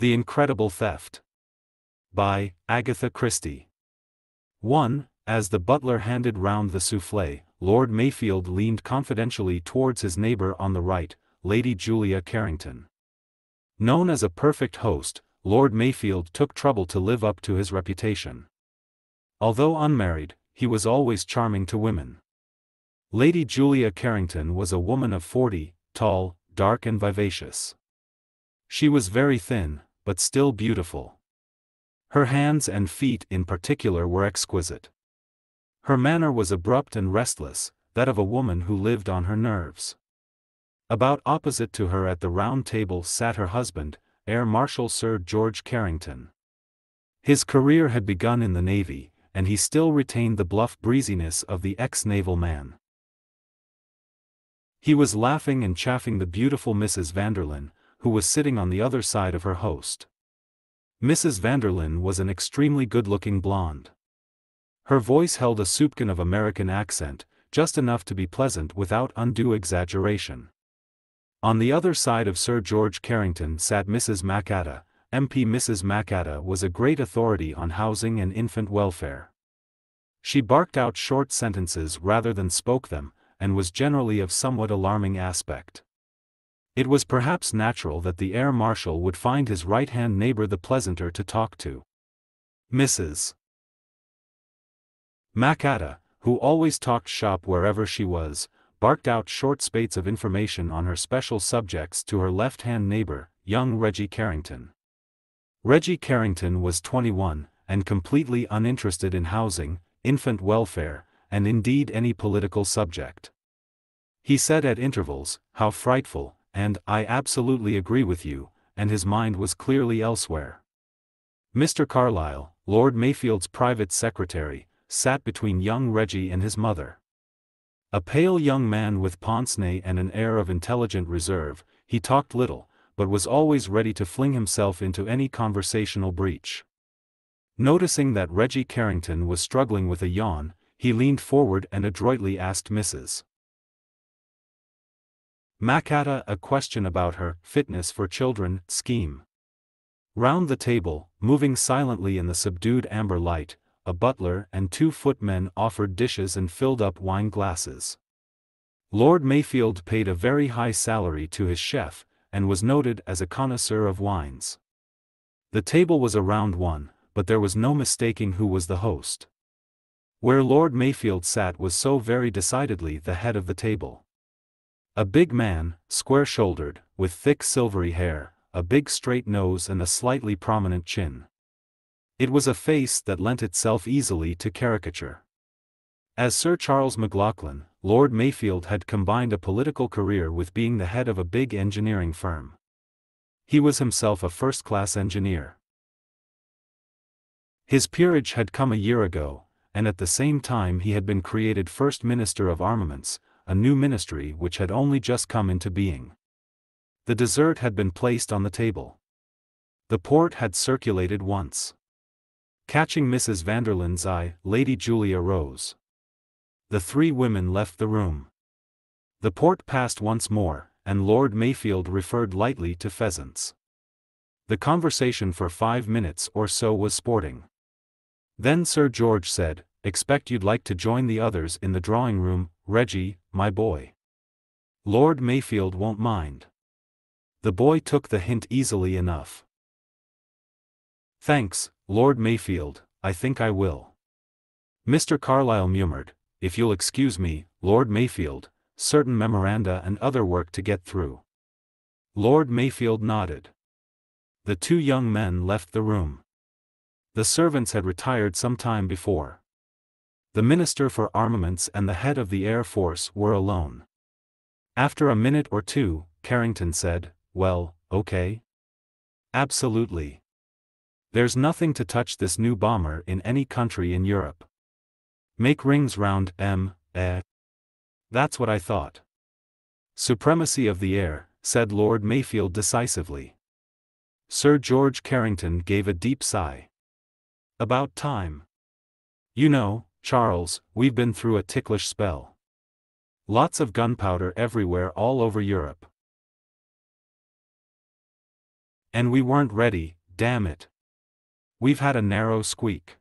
The Incredible Theft. By Agatha Christie. 1. As the butler handed round the souffle, Lord Mayfield leaned confidentially towards his neighbor on the right, Lady Julia Carrington. Known as a perfect host, Lord Mayfield took trouble to live up to his reputation. Although unmarried, he was always charming to women. Lady Julia Carrington was a woman of forty, tall, dark and vivacious. She was very thin, but still beautiful. Her hands and feet in particular were exquisite. Her manner was abrupt and restless, that of a woman who lived on her nerves. About opposite to her at the round table sat her husband, Air Marshal Sir George Carrington. His career had begun in the Navy, and he still retained the bluff breeziness of the ex-naval man. He was laughing and chaffing the beautiful Mrs. Vanderlyn, who was sitting on the other side of her host. Mrs. Vanderlyn was an extremely good-looking blonde. Her voice held a soupçon of American accent, just enough to be pleasant without undue exaggeration. On the other side of Sir George Carrington sat Mrs. Macatta, MP Mrs. Macatta was a great authority on housing and infant welfare. She barked out short sentences rather than spoke them, and was generally of somewhat alarming aspect. It was perhaps natural that the air marshal would find his right-hand neighbor the pleasanter to talk to. Mrs. Macatta, who always talked shop wherever she was, barked out short spates of information on her special subjects to her left-hand neighbor, young Reggie Carrington. Reggie Carrington was 21, and completely uninterested in housing, infant welfare, and indeed any political subject. He said at intervals, how frightful, and I absolutely agree with you, and his mind was clearly elsewhere. Mr. Carlyle, Lord Mayfield's private secretary, sat between young Reggie and his mother. A pale young man with pince nez and an air of intelligent reserve, he talked little, but was always ready to fling himself into any conversational breach. Noticing that Reggie Carrington was struggling with a yawn, he leaned forward and adroitly asked Mrs. Macatta a question about her fitness for children scheme. Round the table, moving silently in the subdued amber light, a butler and two footmen offered dishes and filled up wine glasses. Lord Mayfield paid a very high salary to his chef, and was noted as a connoisseur of wines. The table was a round one, but there was no mistaking who was the host. Where Lord Mayfield sat was so very decidedly the head of the table. A big man, square-shouldered, with thick silvery hair, a big straight nose and a slightly prominent chin. It was a face that lent itself easily to caricature. As Sir Charles McLaughlin, Lord Mayfield had combined a political career with being the head of a big engineering firm. He was himself a first-class engineer. His peerage had come a year ago, and at the same time he had been created First Minister of Armaments, a new ministry which had only just come into being. The dessert had been placed on the table. The port had circulated once. Catching Mrs. Vanderlyn's eye, Lady Julia rose. The three women left the room. The port passed once more, and Lord Mayfield referred lightly to pheasants. The conversation for five minutes or so was sporting. Then Sir George said, Expect you'd like to join the others in the drawing room, Reggie, my boy. Lord Mayfield won't mind. The boy took the hint easily enough. Thanks, Lord Mayfield, I think I will. Mr. Carlyle murmured, if you'll excuse me, Lord Mayfield, certain memoranda and other work to get through. Lord Mayfield nodded. The two young men left the room. The servants had retired some time before. The Minister for Armaments and the head of the Air Force were alone. After a minute or two, Carrington said, Well, okay? Absolutely. There's nothing to touch this new bomber in any country in Europe. Make rings round M, eh? That's what I thought. Supremacy of the air, said Lord Mayfield decisively. Sir George Carrington gave a deep sigh. About time. You know, Charles, we've been through a ticklish spell. Lots of gunpowder everywhere all over Europe. And we weren't ready, damn it. We've had a narrow squeak.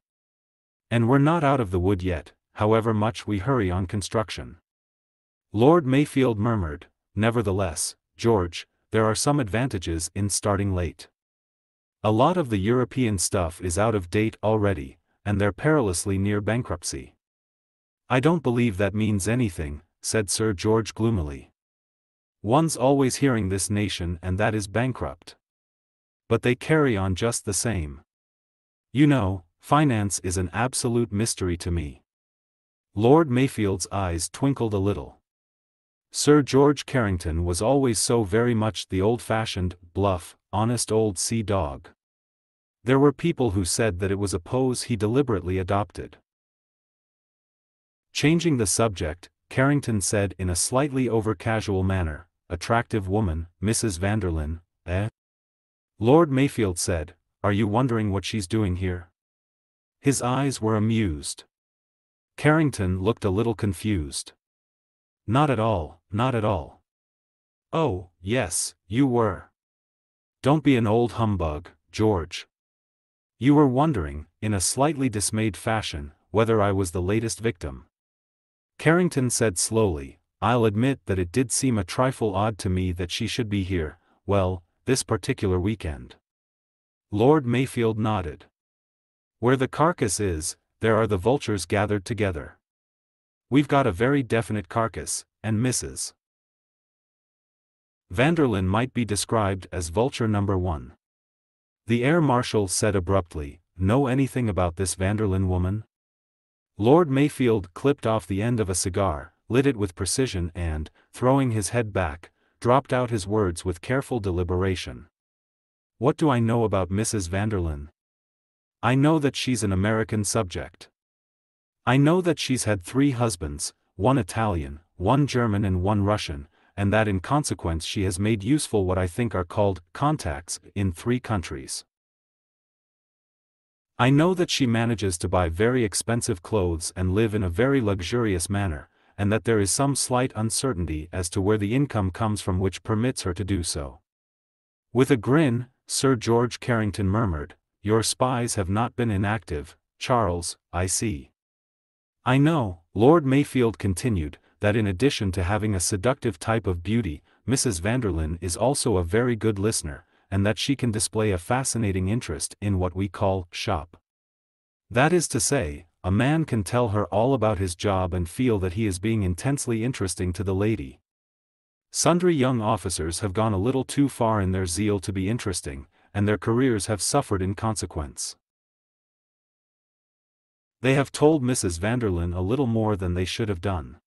And we're not out of the wood yet, however much we hurry on construction. Lord Mayfield murmured, Nevertheless, George, there are some advantages in starting late. A lot of the European stuff is out of date already, and they're perilously near bankruptcy. I don't believe that means anything, said Sir George gloomily. One's always hearing this nation and that is bankrupt. But they carry on just the same. You know, finance is an absolute mystery to me. Lord Mayfield's eyes twinkled a little. Sir George Carrington was always so very much the old-fashioned, bluff, honest old sea dog. There were people who said that it was a pose he deliberately adopted. Changing the subject, Carrington said in a slightly over-casual manner, attractive woman, Mrs. Vanderlyn, eh? Lord Mayfield said, are you wondering what she's doing here? His eyes were amused. Carrington looked a little confused. Not at all, not at all. Oh, yes, you were. Don't be an old humbug, George. You were wondering, in a slightly dismayed fashion, whether I was the latest victim. Carrington said slowly, I'll admit that it did seem a trifle odd to me that she should be here, well, this particular weekend. Lord Mayfield nodded. Where the carcass is, there are the vultures gathered together. We've got a very definite carcass, and Mrs. Vanderlyn might be described as vulture number one. The air marshal said abruptly, Know anything about this Vanderlyn woman? Lord Mayfield clipped off the end of a cigar, lit it with precision and, throwing his head back, dropped out his words with careful deliberation. What do I know about Mrs. Vanderlyn? I know that she's an American subject. I know that she's had three husbands, one Italian, one German and one Russian, and that in consequence she has made useful what I think are called contacts in three countries. I know that she manages to buy very expensive clothes and live in a very luxurious manner, and that there is some slight uncertainty as to where the income comes from which permits her to do so. With a grin, Sir George Carrington murmured, Your spies have not been inactive, Charles, I see. I know, Lord Mayfield continued, that in addition to having a seductive type of beauty, Mrs. Vanderlyn is also a very good listener, and that she can display a fascinating interest in what we call shop. That is to say, a man can tell her all about his job and feel that he is being intensely interesting to the lady. Sundry young officers have gone a little too far in their zeal to be interesting, and their careers have suffered in consequence. They have told Mrs. Vanderlyn a little more than they should have done.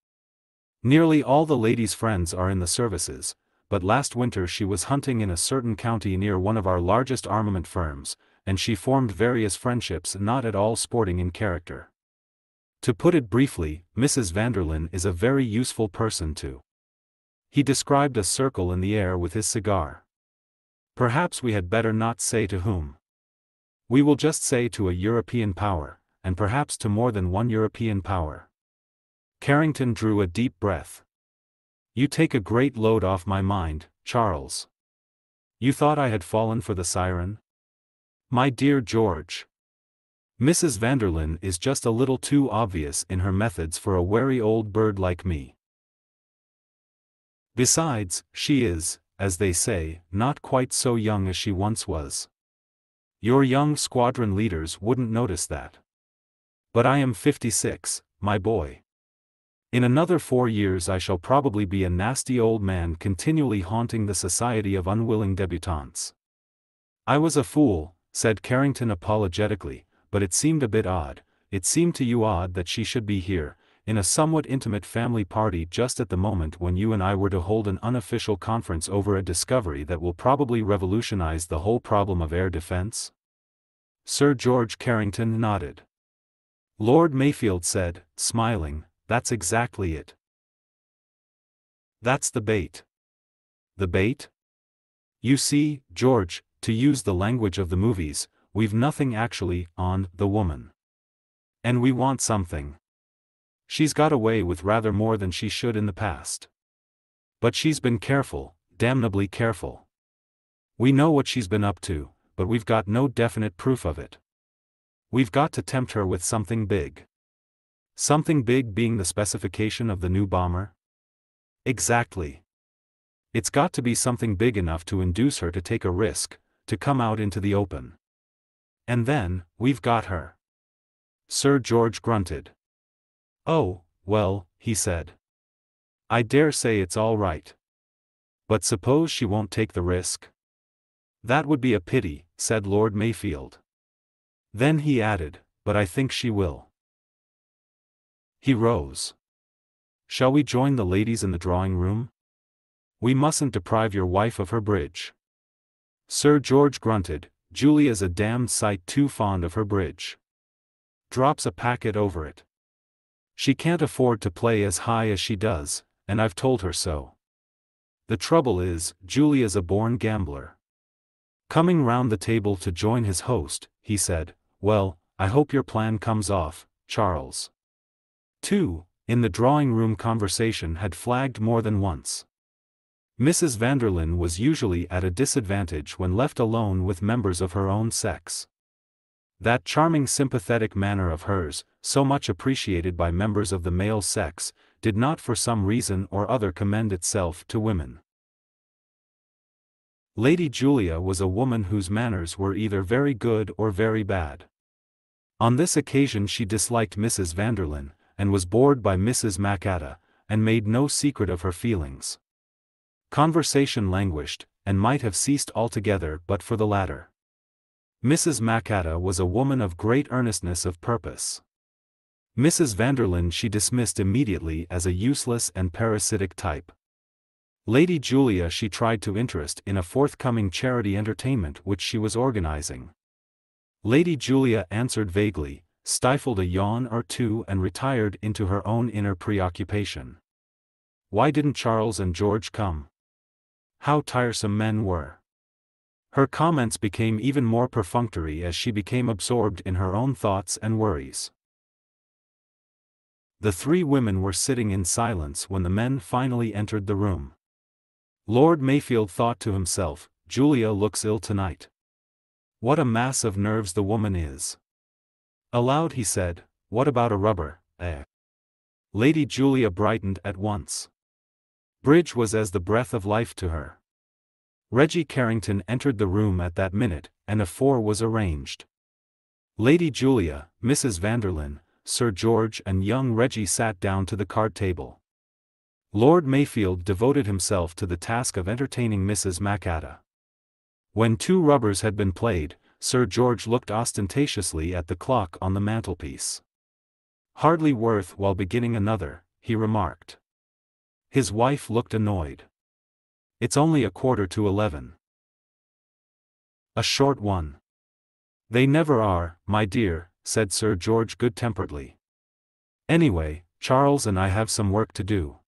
Nearly all the lady's friends are in the services, but last winter she was hunting in a certain county near one of our largest armament firms, and she formed various friendships not at all sporting in character. To put it briefly, Mrs. Vanderlyn is a very useful person to. He described a circle in the air with his cigar. Perhaps we had better not say to whom. We will just say to a European power and perhaps to more than one European power. Carrington drew a deep breath. You take a great load off my mind, Charles. You thought I had fallen for the siren? My dear George. Mrs. Vanderlyn is just a little too obvious in her methods for a wary old bird like me. Besides, she is, as they say, not quite so young as she once was. Your young squadron leaders wouldn't notice that. But I am 56, my boy. In another four years I shall probably be a nasty old man continually haunting the society of unwilling debutantes. I was a fool, said Carrington apologetically, but it seemed a bit odd, it seemed to you odd that she should be here, in a somewhat intimate family party just at the moment when you and I were to hold an unofficial conference over a discovery that will probably revolutionize the whole problem of air defense? Sir George Carrington nodded. Lord Mayfield said, smiling, that's exactly it. That's the bait. The bait? You see, George, to use the language of the movies, we've nothing actually on the woman. And we want something. She's got away with rather more than she should in the past. But she's been careful, damnably careful. We know what she's been up to, but we've got no definite proof of it. We've got to tempt her with something big. Something big being the specification of the new bomber? Exactly. It's got to be something big enough to induce her to take a risk, to come out into the open. And then, we've got her. Sir George grunted. Oh, well, he said. I dare say it's all right. But suppose she won't take the risk? That would be a pity, said Lord Mayfield. Then he added, but I think she will. He rose. Shall we join the ladies in the drawing room? We mustn't deprive your wife of her bridge. Sir George grunted, Julia's a damned sight too fond of her bridge. Drops a packet over it. She can't afford to play as high as she does, and I've told her so. The trouble is, Julia's a born gambler. Coming round the table to join his host, he said, Well, I hope your plan comes off, Charles. 2. In the drawing room conversation had flagged more than once. Mrs. Vanderlyn was usually at a disadvantage when left alone with members of her own sex. That charming sympathetic manner of hers, so much appreciated by members of the male sex, did not for some reason or other commend itself to women. Lady Julia was a woman whose manners were either very good or very bad. On this occasion she disliked Mrs. Vanderlyn, and was bored by Mrs. Macatta, and made no secret of her feelings. Conversation languished, and might have ceased altogether but for the latter. Mrs. Macatta was a woman of great earnestness of purpose. Mrs. Vanderlyn she dismissed immediately as a useless and parasitic type. Lady Julia she tried to interest in a forthcoming charity entertainment which she was organizing. Lady Julia answered vaguely, stifled a yawn or two and retired into her own inner preoccupation. Why didn't Charles and George come? How tiresome men were. Her comments became even more perfunctory as she became absorbed in her own thoughts and worries. The three women were sitting in silence when the men finally entered the room. Lord Mayfield thought to himself, Julia looks ill tonight. What a mass of nerves the woman is. Aloud he said, What about a rubber, eh? Lady Julia brightened at once. Bridge was as the breath of life to her. Reggie Carrington entered the room at that minute, and a four was arranged. Lady Julia, Mrs. Vanderlyn, Sir George and young Reggie sat down to the card table. Lord Mayfield devoted himself to the task of entertaining Mrs. Macatta. When two rubbers had been played, Sir George looked ostentatiously at the clock on the mantelpiece. Hardly worth while beginning another, he remarked. His wife looked annoyed. It's only a quarter to eleven. A short one. They never are, my dear, said Sir George good temperedly. Anyway, Charles and I have some work to do.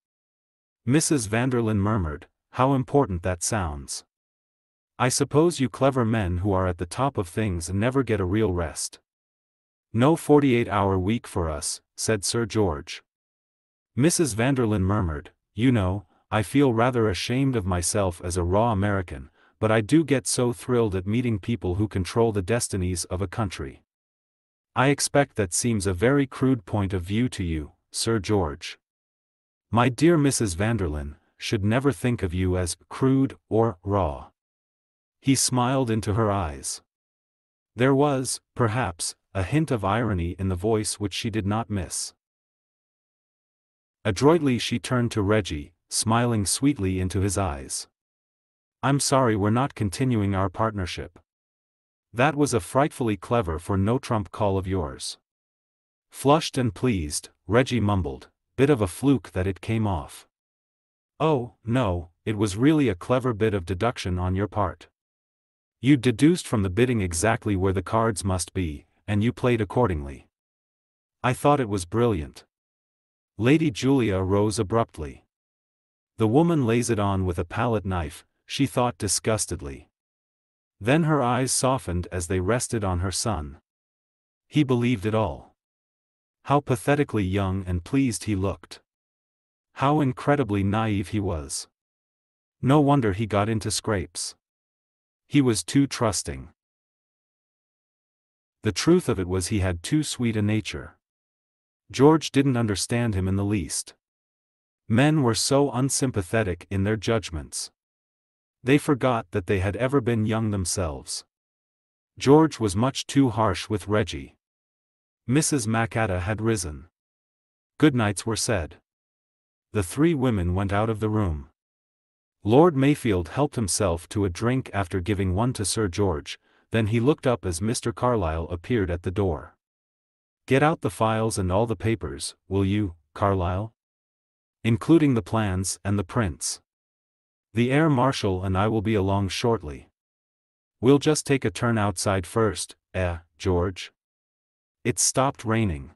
Mrs. Vanderlyn murmured, How important that sounds. I suppose you clever men who are at the top of things never get a real rest. No 48 hour week for us, said Sir George. Mrs. Vanderlyn murmured, you know, I feel rather ashamed of myself as a raw American, but I do get so thrilled at meeting people who control the destinies of a country. I expect that seems a very crude point of view to you, Sir George. My dear Mrs. Vanderlyn, should never think of you as crude or raw. He smiled into her eyes. There was, perhaps, a hint of irony in the voice which she did not miss. Adroitly she turned to Reggie, smiling sweetly into his eyes. I'm sorry we're not continuing our partnership. That was a frightfully clever four no trump call of yours. Flushed and pleased, Reggie mumbled, bit of a fluke that it came off. Oh, no, it was really a clever bit of deduction on your part. You deduced from the bidding exactly where the cards must be, and you played accordingly. I thought it was brilliant. Lady Julia rose abruptly. The woman lays it on with a palette knife, she thought disgustedly. Then her eyes softened as they rested on her son. He believed it all. How pathetically young and pleased he looked. How incredibly naive he was. No wonder he got into scrapes. He was too trusting. The truth of it was he had too sweet a nature. George didn't understand him in the least. Men were so unsympathetic in their judgments. They forgot that they had ever been young themselves. George was much too harsh with Reggie. Mrs. Macatta had risen. Goodnights were said. The three women went out of the room. Lord Mayfield helped himself to a drink after giving one to Sir George, then he looked up as Mr. Carlyle appeared at the door. Get out the files and all the papers, will you, Carlyle? Including the plans and the prints. The air marshal and I will be along shortly. We'll just take a turn outside first, eh, George? It stopped raining.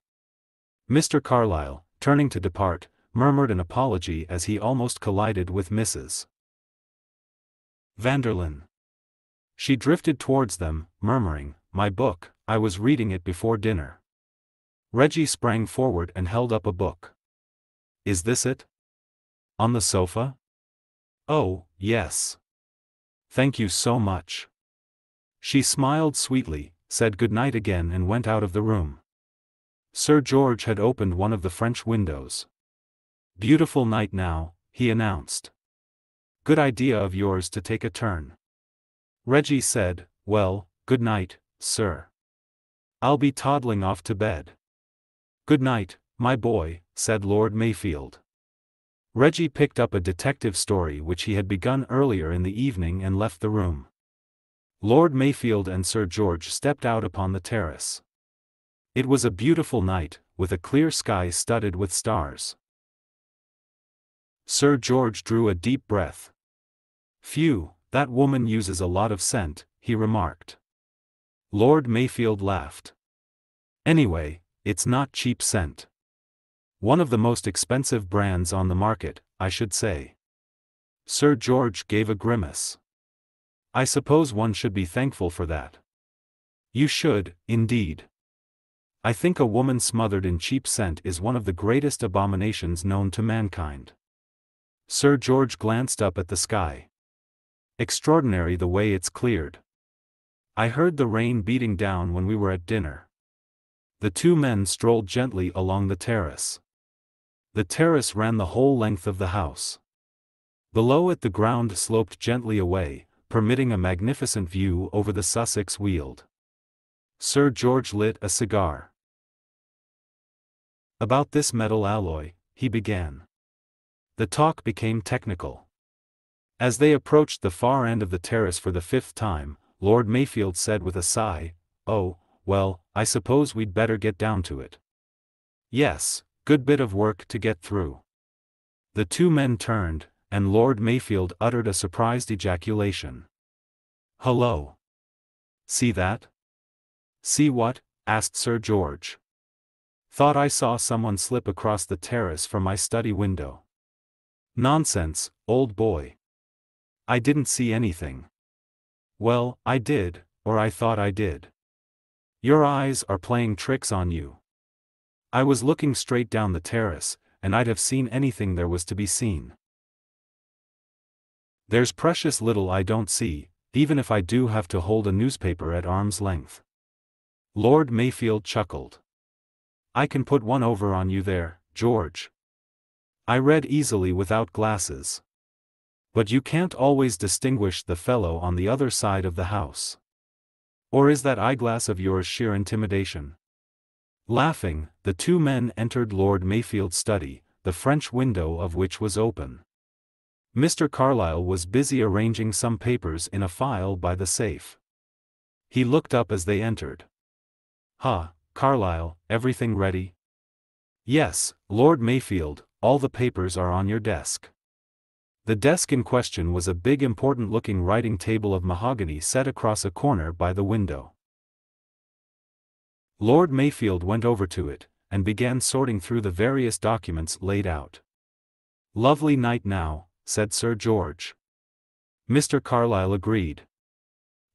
Mr. Carlyle, turning to depart, murmured an apology as he almost collided with Mrs. Vanderlyn. She drifted towards them, murmuring, My book, I was reading it before dinner. Reggie sprang forward and held up a book. Is this it? On the sofa? Oh, yes. Thank you so much. She smiled sweetly, said good night again and went out of the room. Sir George had opened one of the French windows. Beautiful night now, he announced. Good idea of yours to take a turn. Reggie said, Well, good night, sir. I'll be toddling off to bed. Good night, my boy, said Lord Mayfield. Reggie picked up a detective story which he had begun earlier in the evening and left the room. Lord Mayfield and Sir George stepped out upon the terrace. It was a beautiful night, with a clear sky studded with stars. Sir George drew a deep breath. Phew, that woman uses a lot of scent, he remarked. Lord Mayfield laughed. Anyway, it's not cheap scent. One of the most expensive brands on the market, I should say. Sir George gave a grimace. I suppose one should be thankful for that. You should, indeed. I think a woman smothered in cheap scent is one of the greatest abominations known to mankind. Sir George glanced up at the sky. Extraordinary the way it's cleared. I heard the rain beating down when we were at dinner. The two men strolled gently along the terrace. The terrace ran the whole length of the house. Below it the ground sloped gently away, permitting a magnificent view over the Sussex Weald. Sir George lit a cigar. About this metal alloy, he began. The talk became technical. As they approached the far end of the terrace for the fifth time, Lord Mayfield said with a sigh, Oh, well, I suppose we'd better get down to it. Yes, good bit of work to get through. The two men turned, and Lord Mayfield uttered a surprised ejaculation. Hello. See that? See what? asked Sir George. Thought I saw someone slip across the terrace from my study window. Nonsense, old boy. I didn't see anything. Well, I did, or I thought I did. Your eyes are playing tricks on you. I was looking straight down the terrace, and I'd have seen anything there was to be seen. There's precious little I don't see, even if I do have to hold a newspaper at arm's length. Lord Mayfield chuckled. I can put one over on you there, George. I read easily without glasses. But you can't always distinguish the fellow on the other side of the house. Or is that eyeglass of yours sheer intimidation? Laughing, the two men entered Lord Mayfield's study, the French window of which was open. Mr. Carlyle was busy arranging some papers in a file by the safe. He looked up as they entered. Ha, Carlyle, everything ready? Yes, Lord Mayfield, all the papers are on your desk. The desk in question was a big important looking writing table of mahogany set across a corner by the window. Lord Mayfield went over to it, and began sorting through the various documents laid out. Lovely night now, said Sir George. Mr. Carlyle agreed.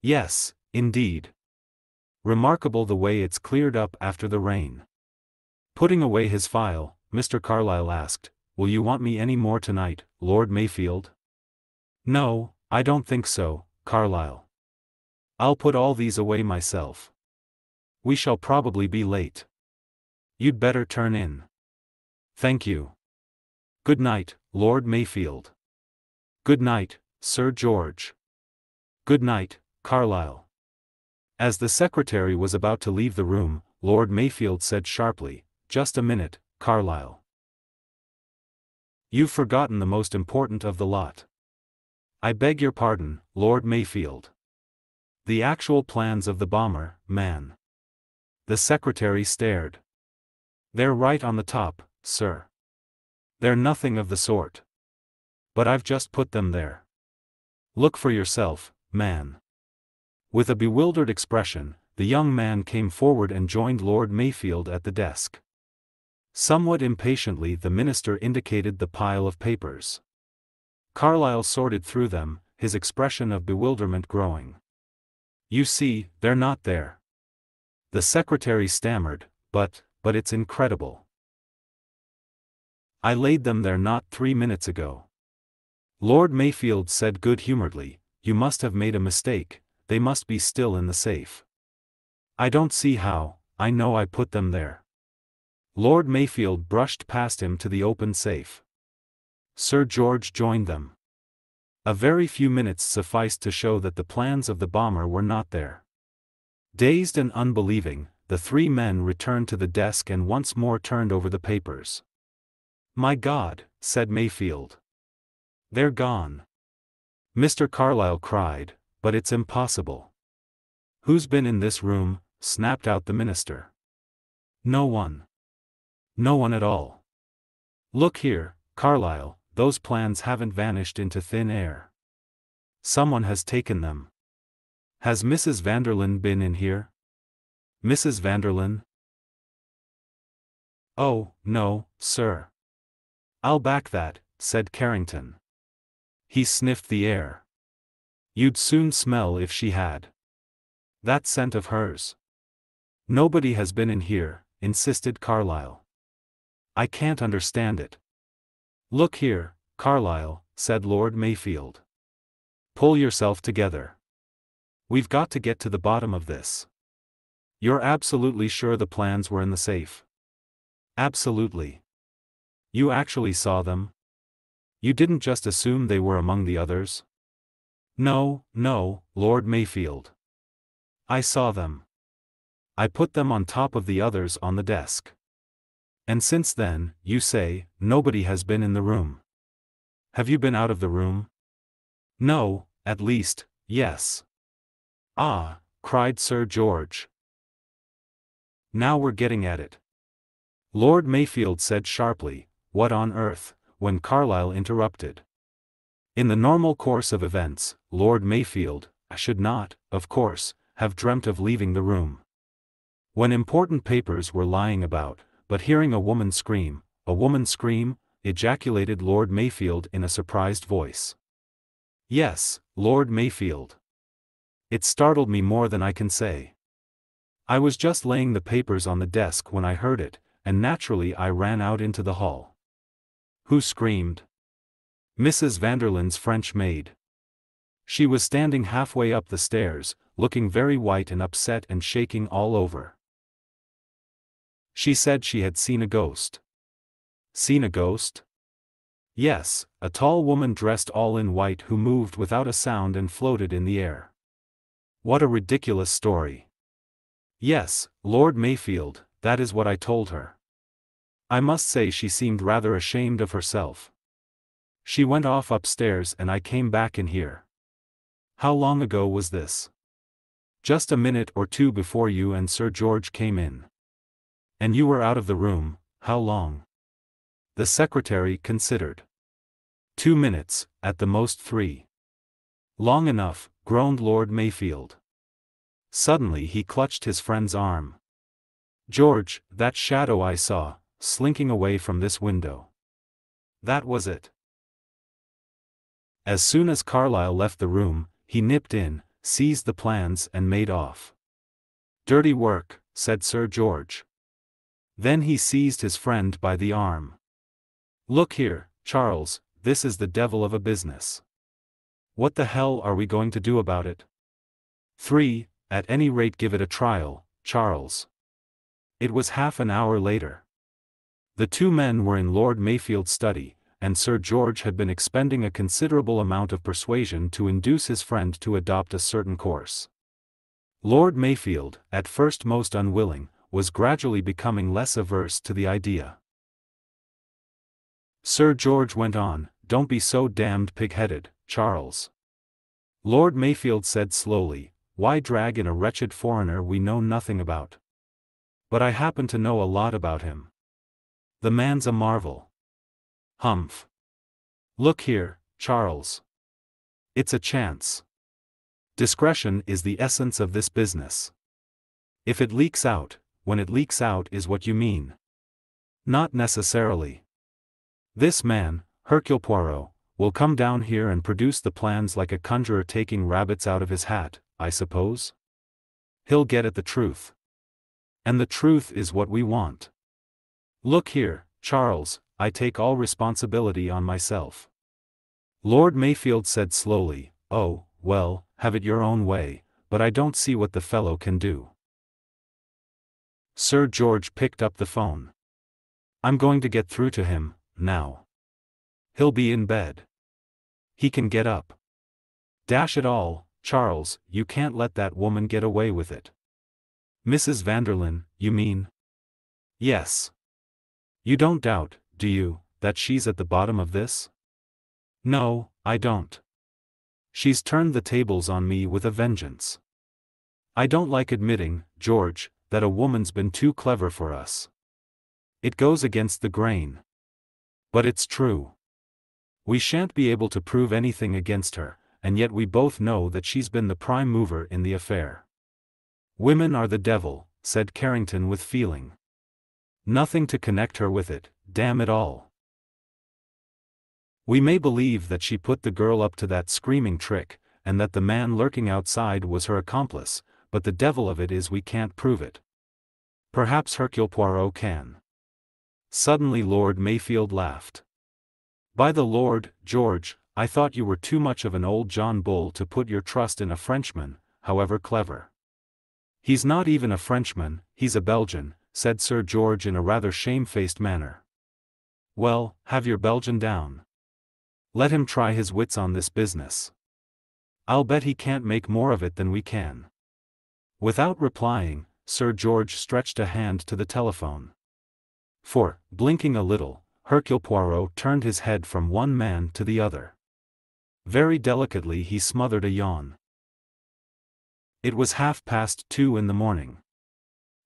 Yes, indeed. Remarkable the way it's cleared up after the rain. Putting away his file, Mr. Carlyle asked, Will you want me any more tonight, Lord Mayfield? No, I don't think so, Carlyle. I'll put all these away myself. We shall probably be late. You'd better turn in. Thank you. Good night, Lord Mayfield. Good night, Sir George. Good night, Carlyle. As the secretary was about to leave the room, Lord Mayfield said sharply, Just a minute, Carlyle. You've forgotten the most important of the lot. I beg your pardon, Lord Mayfield. The actual plans of the bomber, man. The secretary stared. They're right on the top, sir. They're nothing of the sort. But I've just put them there. Look for yourself, man. With a bewildered expression, the young man came forward and joined Lord Mayfield at the desk. Somewhat impatiently the minister indicated the pile of papers. Carlyle sorted through them, his expression of bewilderment growing. You see, they're not there. The secretary stammered, but, but it's incredible. I laid them there not three minutes ago. Lord Mayfield said good-humoredly, you must have made a mistake, they must be still in the safe. I don't see how, I know I put them there. Lord Mayfield brushed past him to the open safe. Sir George joined them. A very few minutes sufficed to show that the plans of the bomber were not there. Dazed and unbelieving, the three men returned to the desk and once more turned over the papers. My God, said Mayfield. They're gone. Mr. Carlyle cried, but it's impossible. Who's been in this room? snapped out the minister. No one. No one at all. Look here, Carlyle, those plans haven't vanished into thin air. Someone has taken them. Has Mrs. Vanderlyn been in here? Mrs. Vanderlyn? Oh, no, sir. I'll back that, said Carrington. He sniffed the air. You'd soon smell if she had. That scent of hers. Nobody has been in here, insisted Carlyle. I can't understand it. Look here, Carlyle, said Lord Mayfield. Pull yourself together. We've got to get to the bottom of this. You're absolutely sure the plans were in the safe? Absolutely. You actually saw them? You didn't just assume they were among the others? No, no, Lord Mayfield. I saw them. I put them on top of the others on the desk. And since then, you say, nobody has been in the room. Have you been out of the room? No, at least, yes. Ah, cried Sir George. Now we're getting at it. Lord Mayfield said sharply, What on earth, when Carlyle interrupted. In the normal course of events, Lord Mayfield, I should not, of course, have dreamt of leaving the room. When important papers were lying about, but hearing a woman scream, a woman scream, ejaculated Lord Mayfield in a surprised voice. Yes, Lord Mayfield. It startled me more than I can say. I was just laying the papers on the desk when I heard it, and naturally I ran out into the hall. Who screamed? Mrs. Vanderlyn's French maid. She was standing halfway up the stairs, looking very white and upset and shaking all over. She said she had seen a ghost. Seen a ghost? Yes, a tall woman dressed all in white who moved without a sound and floated in the air. What a ridiculous story. Yes, Lord Mayfield, that is what I told her. I must say she seemed rather ashamed of herself. She went off upstairs and I came back in here. How long ago was this? Just a minute or two before you and Sir George came in. And you were out of the room, how long? The secretary considered. Two minutes, at the most three. Long enough, groaned Lord Mayfield. Suddenly he clutched his friend's arm. George, that shadow I saw, slinking away from this window. That was it. As soon as Carlyle left the room, he nipped in, seized the plans and made off. Dirty work, said Sir George. Then he seized his friend by the arm. Look here, Charles, this is the devil of a business. What the hell are we going to do about it? 3. At any rate give it a trial, Charles. It was half an hour later. The two men were in Lord Mayfield's study, and Sir George had been expending a considerable amount of persuasion to induce his friend to adopt a certain course. Lord Mayfield, at first most unwilling, was gradually becoming less averse to the idea. Sir George went on, Don't be so damned pig-headed, Charles. Lord Mayfield said slowly, Why drag in a wretched foreigner we know nothing about? But I happen to know a lot about him. The man's a marvel. Humph. Look here, Charles. It's a chance. Discretion is the essence of this business. If it leaks out, when it leaks out is what you mean. Not necessarily. This man, Hercule Poirot, will come down here and produce the plans like a conjurer taking rabbits out of his hat, I suppose? He'll get at the truth. And the truth is what we want. Look here, Charles, I take all responsibility on myself. Lord Mayfield said slowly, Oh, well, have it your own way, but I don't see what the fellow can do. Sir George picked up the phone. I'm going to get through to him, now. He'll be in bed. He can get up. Dash it all, Charles, you can't let that woman get away with it. Mrs. Vanderlyn, you mean? Yes. You don't doubt, do you, that she's at the bottom of this? No, I don't. She's turned the tables on me with a vengeance. I don't like admitting, George, that a woman's been too clever for us. It goes against the grain. But it's true. We shan't be able to prove anything against her, and yet we both know that she's been the prime mover in the affair. Women are the devil, said Carrington with feeling. Nothing to connect her with it, damn it all. We may believe that she put the girl up to that screaming trick, and that the man lurking outside was her accomplice, but the devil of it is we can't prove it. Perhaps Hercule Poirot can. Suddenly Lord Mayfield laughed. By the Lord, George, I thought you were too much of an old John Bull to put your trust in a Frenchman, however clever. He's not even a Frenchman, he's a Belgian, said Sir George in a rather shamefaced manner. Well, have your Belgian down. Let him try his wits on this business. I'll bet he can't make more of it than we can. Without replying, Sir George stretched a hand to the telephone. For, blinking a little, Hercule Poirot turned his head from one man to the other. Very delicately he smothered a yawn. It was half past two in the morning.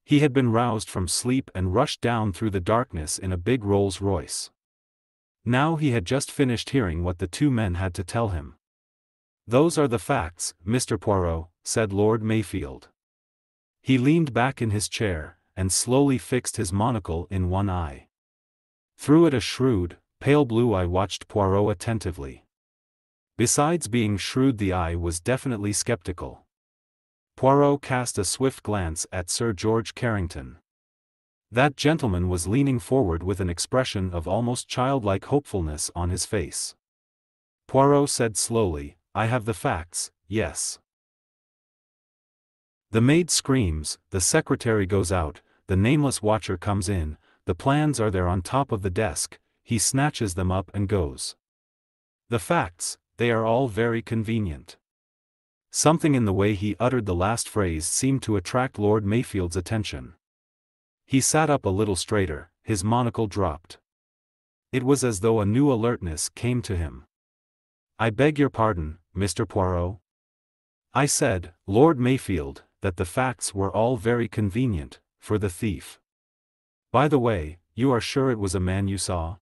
He had been roused from sleep and rushed down through the darkness in a big Rolls Royce. Now he had just finished hearing what the two men had to tell him. Those are the facts, Mr. Poirot, said Lord Mayfield. He leaned back in his chair, and slowly fixed his monocle in one eye. Through it a shrewd, pale blue eye watched Poirot attentively. Besides being shrewd the eye was definitely skeptical. Poirot cast a swift glance at Sir George Carrington. That gentleman was leaning forward with an expression of almost childlike hopefulness on his face. Poirot said slowly, I have the facts, yes. The maid screams, the secretary goes out, the nameless watcher comes in, the plans are there on top of the desk, he snatches them up and goes. The facts, they are all very convenient. Something in the way he uttered the last phrase seemed to attract Lord Mayfield's attention. He sat up a little straighter, his monocle dropped. It was as though a new alertness came to him. I beg your pardon, Mr. Poirot. I said, Lord Mayfield, that the facts were all very convenient, for the thief. By the way, you are sure it was a man you saw?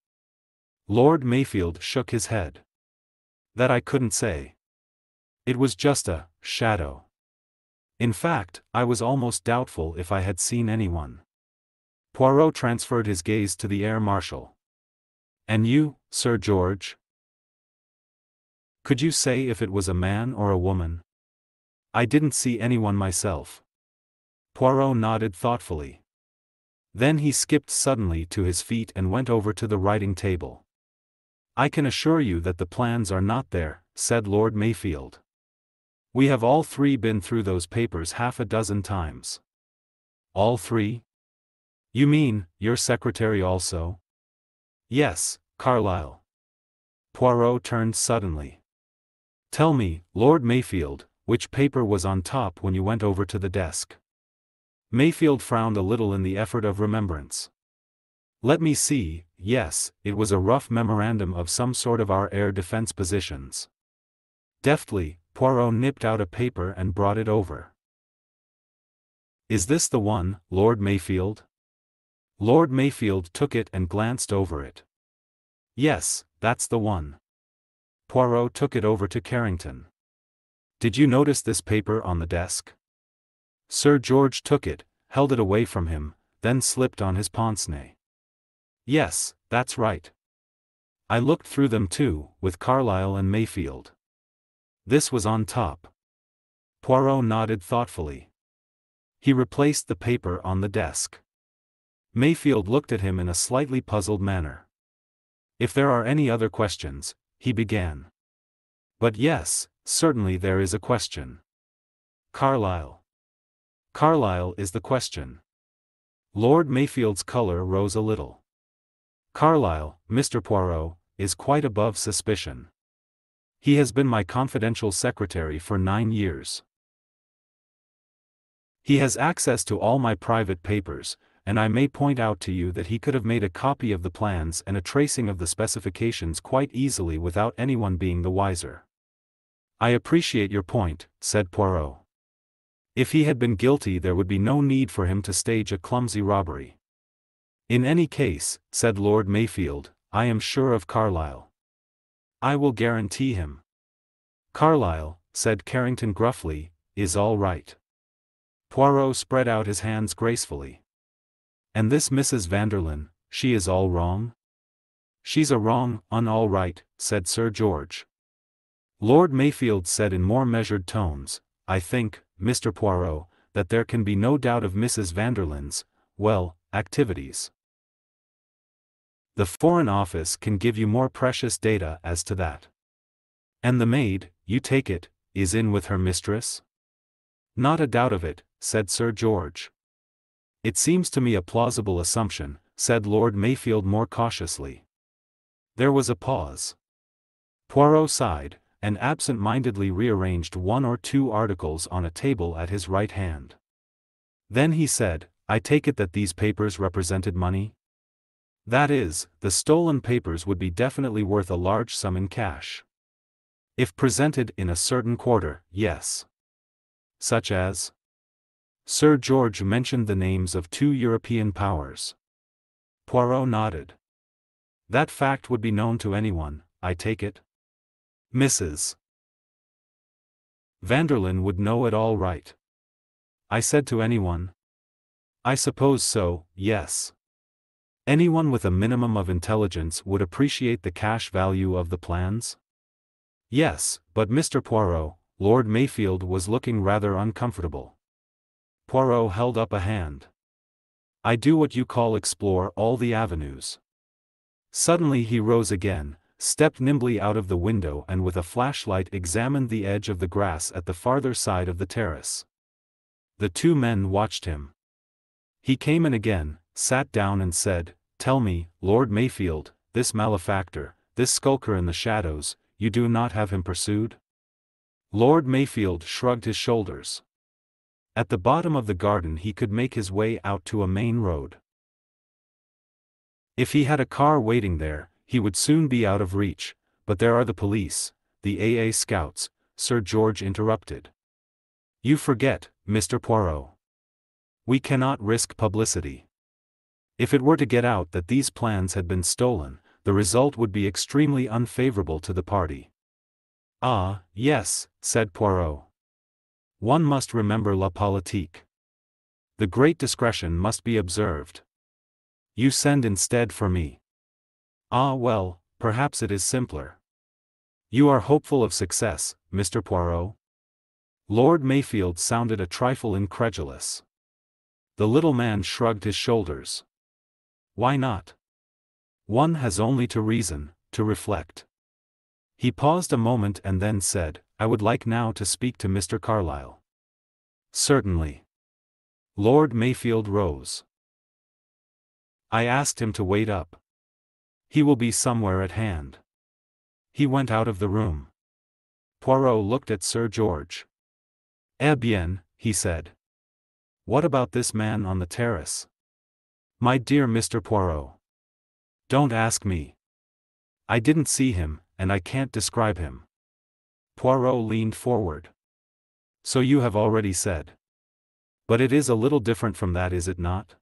Lord Mayfield shook his head. That I couldn't say. It was just a shadow. In fact, I was almost doubtful if I had seen anyone. Poirot transferred his gaze to the air marshal. And you, Sir George? Could you say if it was a man or a woman? I didn't see anyone myself. Poirot nodded thoughtfully. Then he skipped suddenly to his feet and went over to the writing table. I can assure you that the plans are not there, said Lord Mayfield. We have all three been through those papers half a dozen times. All three? You mean, your secretary also? Yes, Carlyle. Poirot turned suddenly. Tell me, Lord Mayfield, which paper was on top when you went over to the desk? Mayfield frowned a little in the effort of remembrance. Let me see, yes, it was a rough memorandum of some sort of our air defense positions. Deftly, Poirot nipped out a paper and brought it over. Is this the one, Lord Mayfield? Lord Mayfield took it and glanced over it. Yes, that's the one. Poirot took it over to Carrington. Did you notice this paper on the desk? Sir George took it, held it away from him, then slipped on his pince nez. Yes, that's right. I looked through them too, with Carlyle and Mayfield. This was on top. Poirot nodded thoughtfully. He replaced the paper on the desk. Mayfield looked at him in a slightly puzzled manner. If there are any other questions, he began. But yes, certainly there is a question. Carlyle. Carlyle is the question. Lord Mayfield's color rose a little. Carlyle, Mr. Poirot, is quite above suspicion. He has been my confidential secretary for nine years. He has access to all my private papers, and I may point out to you that he could have made a copy of the plans and a tracing of the specifications quite easily without anyone being the wiser. I appreciate your point, said Poirot. If he had been guilty there would be no need for him to stage a clumsy robbery. In any case, said Lord Mayfield, I am sure of Carlyle. I will guarantee him. Carlyle, said Carrington gruffly, is all right. Poirot spread out his hands gracefully. And this Mrs. Vanderlyn, she is all wrong? She's a wrong, un all right, said Sir George. Lord Mayfield said in more measured tones, I think, Mr. Poirot, that there can be no doubt of Mrs. Vanderlyn's, well, activities. The Foreign Office can give you more precious data as to that. And the maid, you take it, is in with her mistress? Not a doubt of it, said Sir George. It seems to me a plausible assumption, said Lord Mayfield more cautiously. There was a pause. Poirot sighed, and absent-mindedly rearranged one or two articles on a table at his right hand. Then he said, I take it that these papers represented money? That is, the stolen papers would be definitely worth a large sum in cash. If presented in a certain quarter, yes. Such as? Sir George mentioned the names of two European powers. Poirot nodded. That fact would be known to anyone, I take it? Mrs. Vanderlyn would know it all right. I said to anyone. I suppose so, yes. Anyone with a minimum of intelligence would appreciate the cash value of the plans? Yes, but Mr. Poirot, Lord Mayfield was looking rather uncomfortable. Poirot held up a hand. I do what you call explore all the avenues. Suddenly he rose again, stepped nimbly out of the window and with a flashlight examined the edge of the grass at the farther side of the terrace. The two men watched him. He came in again, sat down and said, Tell me, Lord Mayfield, this malefactor, this skulker in the shadows, you do not have him pursued? Lord Mayfield shrugged his shoulders. At the bottom of the garden he could make his way out to a main road. If he had a car waiting there, he would soon be out of reach, but there are the police, the AA scouts, Sir George interrupted. You forget, Mr. Poirot. We cannot risk publicity. If it were to get out that these plans had been stolen, the result would be extremely unfavorable to the party. Ah, yes, said Poirot. One must remember la politique. The great discretion must be observed. You send instead for me. Ah well, perhaps it is simpler. You are hopeful of success, Mr. Poirot? Lord Mayfield sounded a trifle incredulous. The little man shrugged his shoulders. Why not? One has only to reason, to reflect. He paused a moment and then said, I would like now to speak to Mr. Carlyle. Certainly. Lord Mayfield rose. I asked him to wait up. He will be somewhere at hand. He went out of the room. Poirot looked at Sir George. Eh bien, he said. What about this man on the terrace? My dear Mr. Poirot. Don't ask me. I didn't see him, and I can't describe him. Poirot leaned forward. So you have already said. But it is a little different from that, is it not?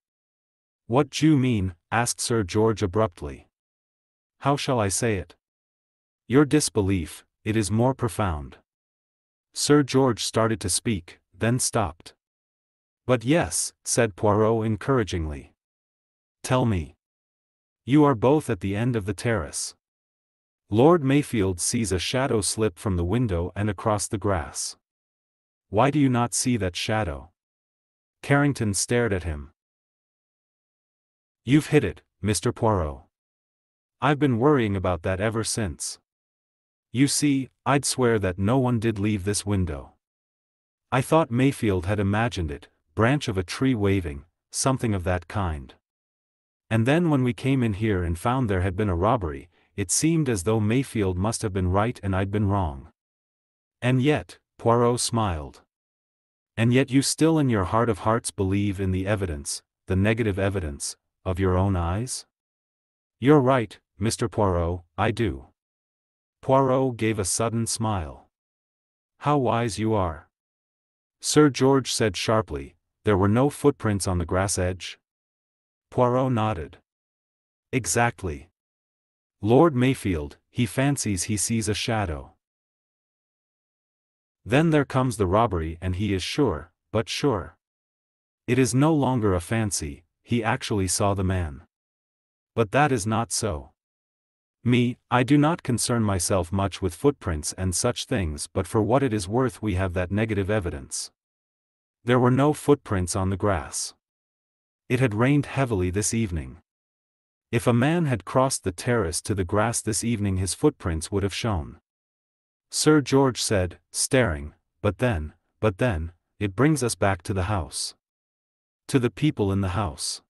What do you mean? asked Sir George abruptly. How shall I say it? Your disbelief, it is more profound. Sir George started to speak, then stopped. But yes, said Poirot encouragingly. Tell me. You are both at the end of the terrace. Lord Mayfield sees a shadow slip from the window and across the grass. Why do you not see that shadow? Carrington stared at him. You've hit it, Mr. Poirot. I've been worrying about that ever since. You see, I'd swear that no one did leave this window. I thought Mayfield had imagined it, branch of a tree waving, something of that kind. And then when we came in here and found there had been a robbery, it seemed as though Mayfield must have been right and I'd been wrong. And yet, Poirot smiled. And yet you still in your heart of hearts believe in the evidence, the negative evidence, of your own eyes? You're right, Mr. Poirot, I do. Poirot gave a sudden smile. How wise you are. Sir George said sharply, there were no footprints on the grass edge? Poirot nodded. Exactly. Lord Mayfield, he fancies he sees a shadow. Then there comes the robbery and he is sure, but sure. It is no longer a fancy, he actually saw the man. But that is not so. Me, I do not concern myself much with footprints and such things but for what it is worth we have that negative evidence. There were no footprints on the grass. It had rained heavily this evening. If a man had crossed the terrace to the grass this evening his footprints would have shown. Sir George said, staring, but then, but then, it brings us back to the house. To the people in the house.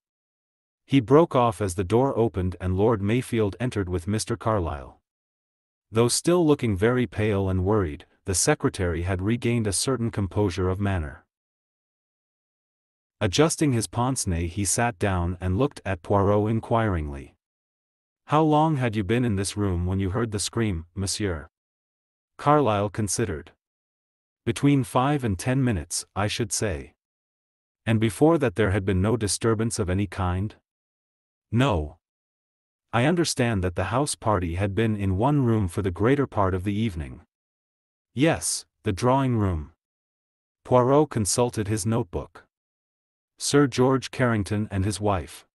He broke off as the door opened and Lord Mayfield entered with Mr. Carlyle. Though still looking very pale and worried, the secretary had regained a certain composure of manner. Adjusting his pince-nez he sat down and looked at Poirot inquiringly. How long had you been in this room when you heard the scream, monsieur? Carlyle considered. Between five and ten minutes, I should say. And before that there had been no disturbance of any kind? No. I understand that the house party had been in one room for the greater part of the evening. Yes, the drawing room. Poirot consulted his notebook. Sir George Carrington and his wife.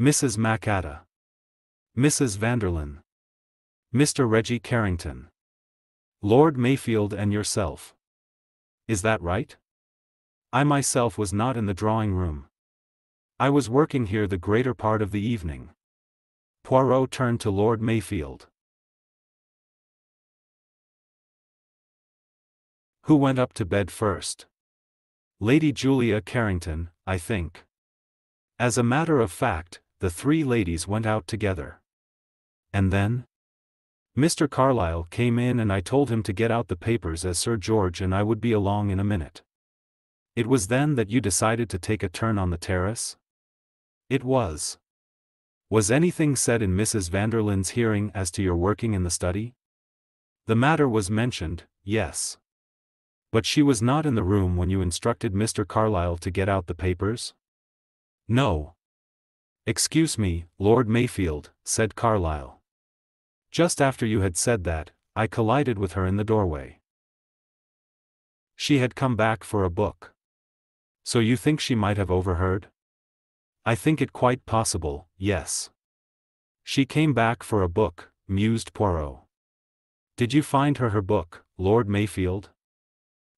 Mrs. Macatta. Mrs. Vanderlyn. Mr. Reggie Carrington. Lord Mayfield and yourself. Is that right? I myself was not in the drawing room. I was working here the greater part of the evening. Poirot turned to Lord Mayfield. Who went up to bed first? Lady Julia Carrington, I think. As a matter of fact, the three ladies went out together. And then? Mr. Carlyle came in and I told him to get out the papers as Sir George and I would be along in a minute. It was then that you decided to take a turn on the terrace? It was. Was anything said in Mrs. Vanderlyn's hearing as to your working in the study? The matter was mentioned, yes. But she was not in the room when you instructed Mr. Carlyle to get out the papers? No. Excuse me, Lord Mayfield, said Carlyle. Just after you had said that, I collided with her in the doorway. She had come back for a book. So you think she might have overheard? I think it quite possible, yes. She came back for a book, mused Poirot. Did you find her her book, Lord Mayfield?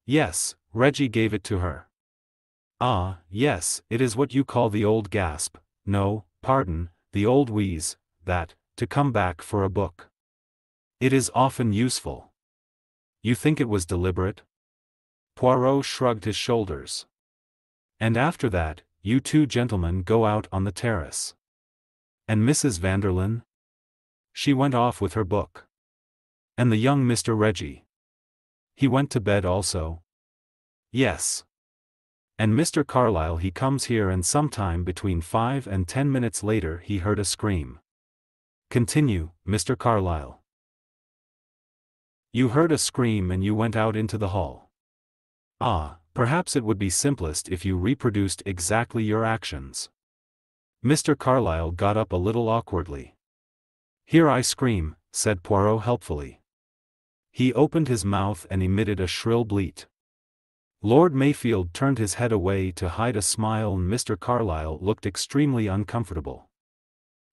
Yes, Reggie gave it to her. Ah, yes, it is what you call the old gasp, no, pardon, the old wheeze, that, to come back for a book. It is often useful. You think it was deliberate? Poirot shrugged his shoulders. And after that, you two gentlemen go out on the terrace. And Mrs. Vanderlyn? She went off with her book. And the young Mr. Reggie. He went to bed also? Yes. And Mr. Carlyle he comes here and sometime between five and ten minutes later he heard a scream. Continue, Mr. Carlyle. You heard a scream and you went out into the hall. Ah, perhaps it would be simplest if you reproduced exactly your actions. Mr. Carlyle got up a little awkwardly. Here I scream, said Poirot helpfully. He opened his mouth and emitted a shrill bleat. Lord Mayfield turned his head away to hide a smile and Mr. Carlyle looked extremely uncomfortable.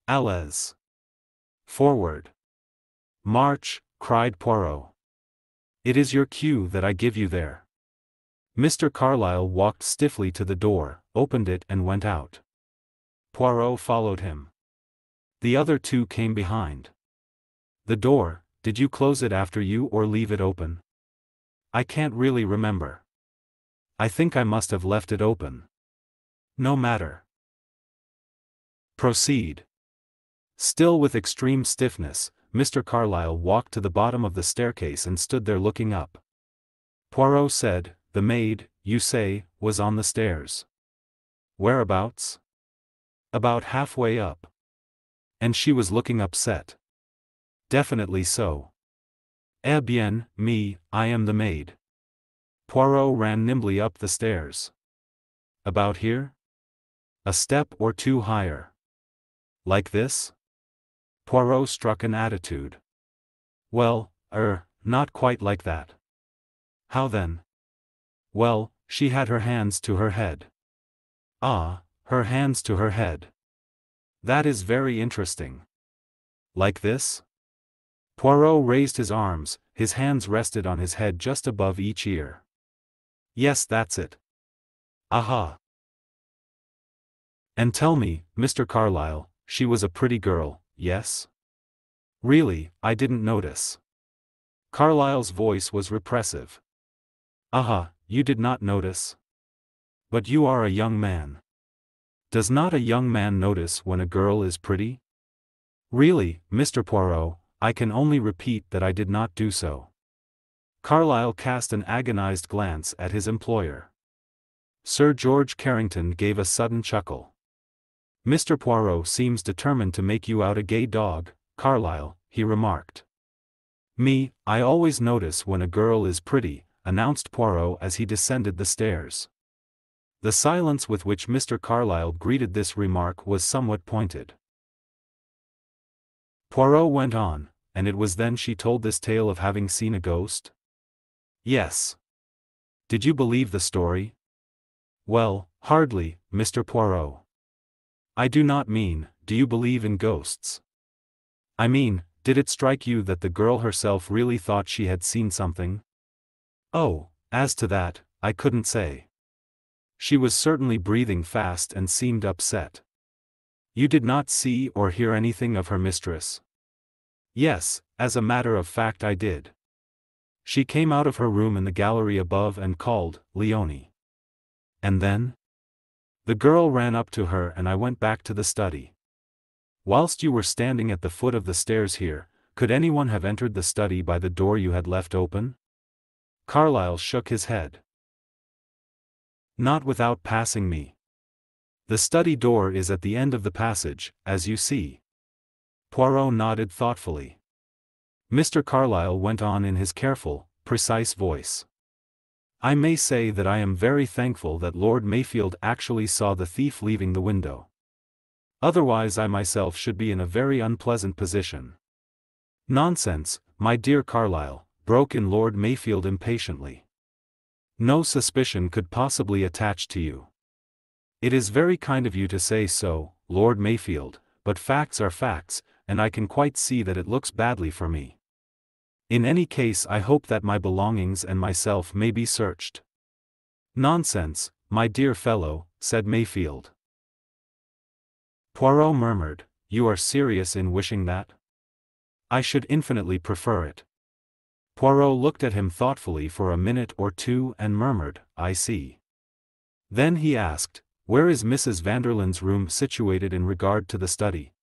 Allez. Forward. March, cried Poirot. It is your cue that I give you there. Mr. Carlyle walked stiffly to the door, opened it and went out. Poirot followed him. The other two came behind. The door, did you close it after you or leave it open? I can't really remember. I think I must have left it open. No matter. Proceed. Still with extreme stiffness, Mr. Carlyle walked to the bottom of the staircase and stood there looking up. Poirot said, The maid, you say, was on the stairs. Whereabouts? About halfway up. And she was looking upset. Definitely so. Eh bien, me, I am the maid. Poirot ran nimbly up the stairs. About here? A step or two higher. Like this? Poirot struck an attitude. Well, er, not quite like that. How then? Well, she had her hands to her head. Ah, her hands to her head. That is very interesting. Like this? Poirot raised his arms, his hands rested on his head just above each ear. Yes, that's it. Aha. And tell me, Mr. Carlyle, she was a pretty girl, yes? Really, I didn't notice. Carlyle's voice was repressive. Aha, you did not notice? But you are a young man. Does not a young man notice when a girl is pretty? Really, Mr. Poirot, I can only repeat that I did not do so. Carlyle cast an agonized glance at his employer. Sir George Carrington gave a sudden chuckle. Mr. Poirot seems determined to make you out a gay dog, Carlyle, he remarked. Me, I always notice when a girl is pretty, announced Poirot as he descended the stairs. The silence with which Mr. Carlyle greeted this remark was somewhat pointed. Poirot went on, and it was then she told this tale of having seen a ghost? Yes. Did you believe the story? Well, hardly, Mr. Poirot. I do not mean, do you believe in ghosts? I mean, did it strike you that the girl herself really thought she had seen something? Oh, as to that, I couldn't say. She was certainly breathing fast and seemed upset. You did not see or hear anything of her mistress? Yes, as a matter of fact I did. She came out of her room in the gallery above and called, Leonie. And then? The girl ran up to her and I went back to the study. Whilst you were standing at the foot of the stairs here, could anyone have entered the study by the door you had left open? Carlyle shook his head. Not without passing me. The study door is at the end of the passage, as you see. Poirot nodded thoughtfully. Mr. Carlyle went on in his careful, precise voice. I may say that I am very thankful that Lord Mayfield actually saw the thief leaving the window. Otherwise I myself should be in a very unpleasant position. Nonsense, my dear Carlyle, broke in Lord Mayfield impatiently. No suspicion could possibly attach to you. It is very kind of you to say so, Lord Mayfield, but facts are facts, and I can quite see that it looks badly for me. In any case I hope that my belongings and myself may be searched. Nonsense, my dear fellow, said Mayfield. Poirot murmured, You are serious in wishing that? I should infinitely prefer it. Poirot looked at him thoughtfully for a minute or two and murmured, I see. Then he asked, Where is Mrs. Vanderlyn's room situated in regard to the study?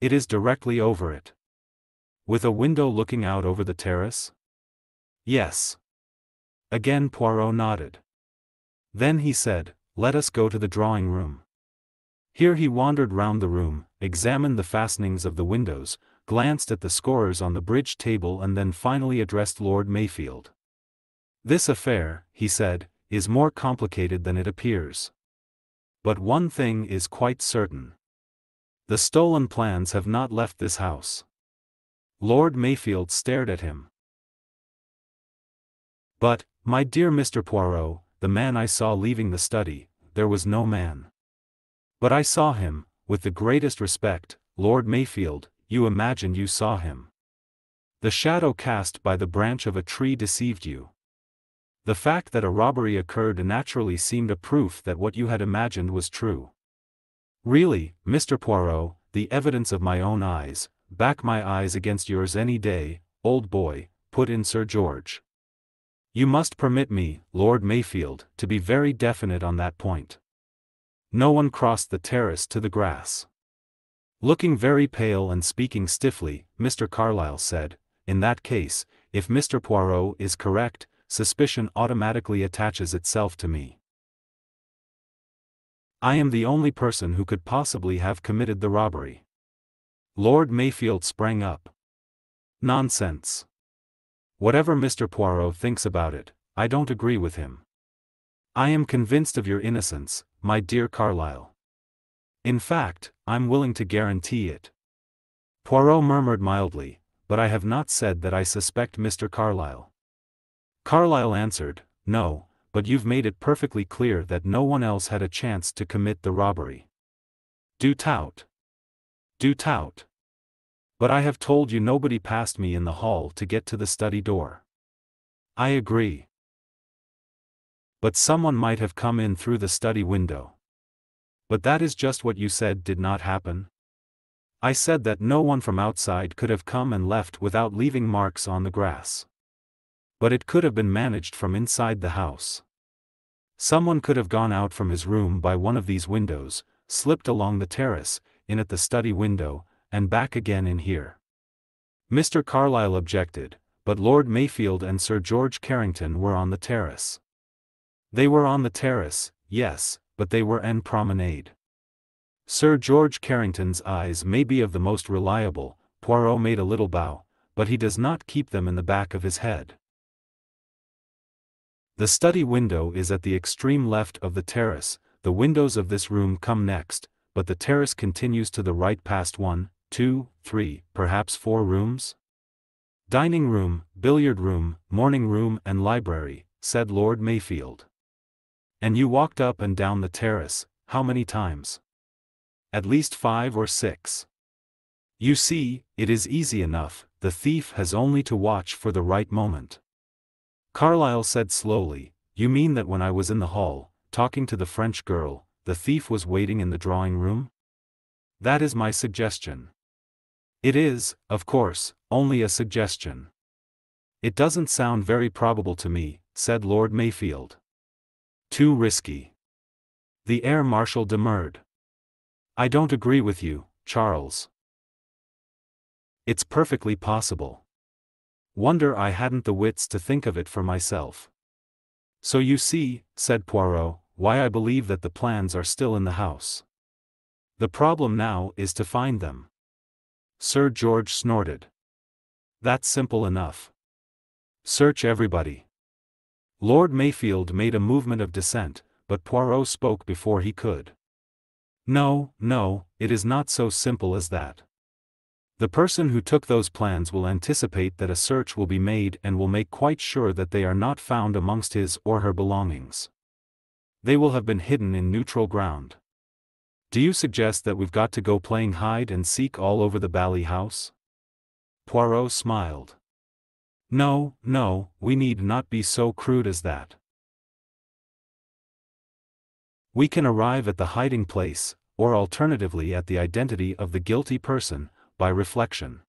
It is directly over it. With a window looking out over the terrace? Yes. Again Poirot nodded. Then he said, Let us go to the drawing room. Here he wandered round the room, examined the fastenings of the windows, glanced at the scorers on the bridge table and then finally addressed Lord Mayfield. This affair, he said, is more complicated than it appears. But one thing is quite certain. The stolen plans have not left this house. Lord Mayfield stared at him. But, my dear Mr. Poirot, the man I saw leaving the study, there was no man. But I saw him, with the greatest respect, Lord Mayfield, you imagined you saw him. The shadow cast by the branch of a tree deceived you. The fact that a robbery occurred naturally seemed a proof that what you had imagined was true. Really, Mr. Poirot, the evidence of my own eyes, back my eyes against yours any day, old boy, put in Sir George. You must permit me, Lord Mayfield, to be very definite on that point. No one crossed the terrace to the grass. Looking very pale and speaking stiffly, Mr. Carlyle said, In that case, if Mr. Poirot is correct, suspicion automatically attaches itself to me. I am the only person who could possibly have committed the robbery. Lord Mayfield sprang up. Nonsense. Whatever Mr. Poirot thinks about it, I don't agree with him. I am convinced of your innocence, my dear Carlyle. In fact, I'm willing to guarantee it. Poirot murmured mildly, but I have not said that I suspect Mr. Carlyle. Carlyle answered, No, but you've made it perfectly clear that no one else had a chance to commit the robbery. Du tout. Du tout. But I have told you nobody passed me in the hall to get to the study door. I agree. But someone might have come in through the study window. But that is just what you said did not happen. I said that no one from outside could have come and left without leaving marks on the grass. But it could have been managed from inside the house. Someone could have gone out from his room by one of these windows, slipped along the terrace, in at the study window, and back again in here. Mr. Carlyle objected, but Lord Mayfield and Sir George Carrington were on the terrace. They were on the terrace, yes, but they were en promenade. Sir George Carrington's eyes may be of the most reliable, Poirot made a little bow, but he does not keep them in the back of his head. The study window is at the extreme left of the terrace, the windows of this room come next, but the terrace continues to the right past one, two, three, perhaps four rooms? Dining room, billiard room, morning room and library, said Lord Mayfield. And you walked up and down the terrace, how many times? At least five or six. You see, it is easy enough, the thief has only to watch for the right moment. Carlyle said slowly, You mean that when I was in the hall, talking to the French girl, the thief was waiting in the drawing room? That is my suggestion. It is, of course, only a suggestion. It doesn't sound very probable to me, said Lord Mayfield. Too risky. The Air Marshal demurred. I don't agree with you, Charles. It's perfectly possible. Wonder I hadn't the wits to think of it for myself. So you see, said Poirot, why I believe that the plans are still in the house. The problem now is to find them. Sir George snorted. That's simple enough. Search everybody. Lord Mayfield made a movement of dissent, but Poirot spoke before he could. No, no, it is not so simple as that. The person who took those plans will anticipate that a search will be made and will make quite sure that they are not found amongst his or her belongings. They will have been hidden in neutral ground. Do you suggest that we've got to go playing hide and seek all over the Bally house? Poirot smiled. No, no, we need not be so crude as that. We can arrive at the hiding place, or alternatively at the identity of the guilty person, by reflection.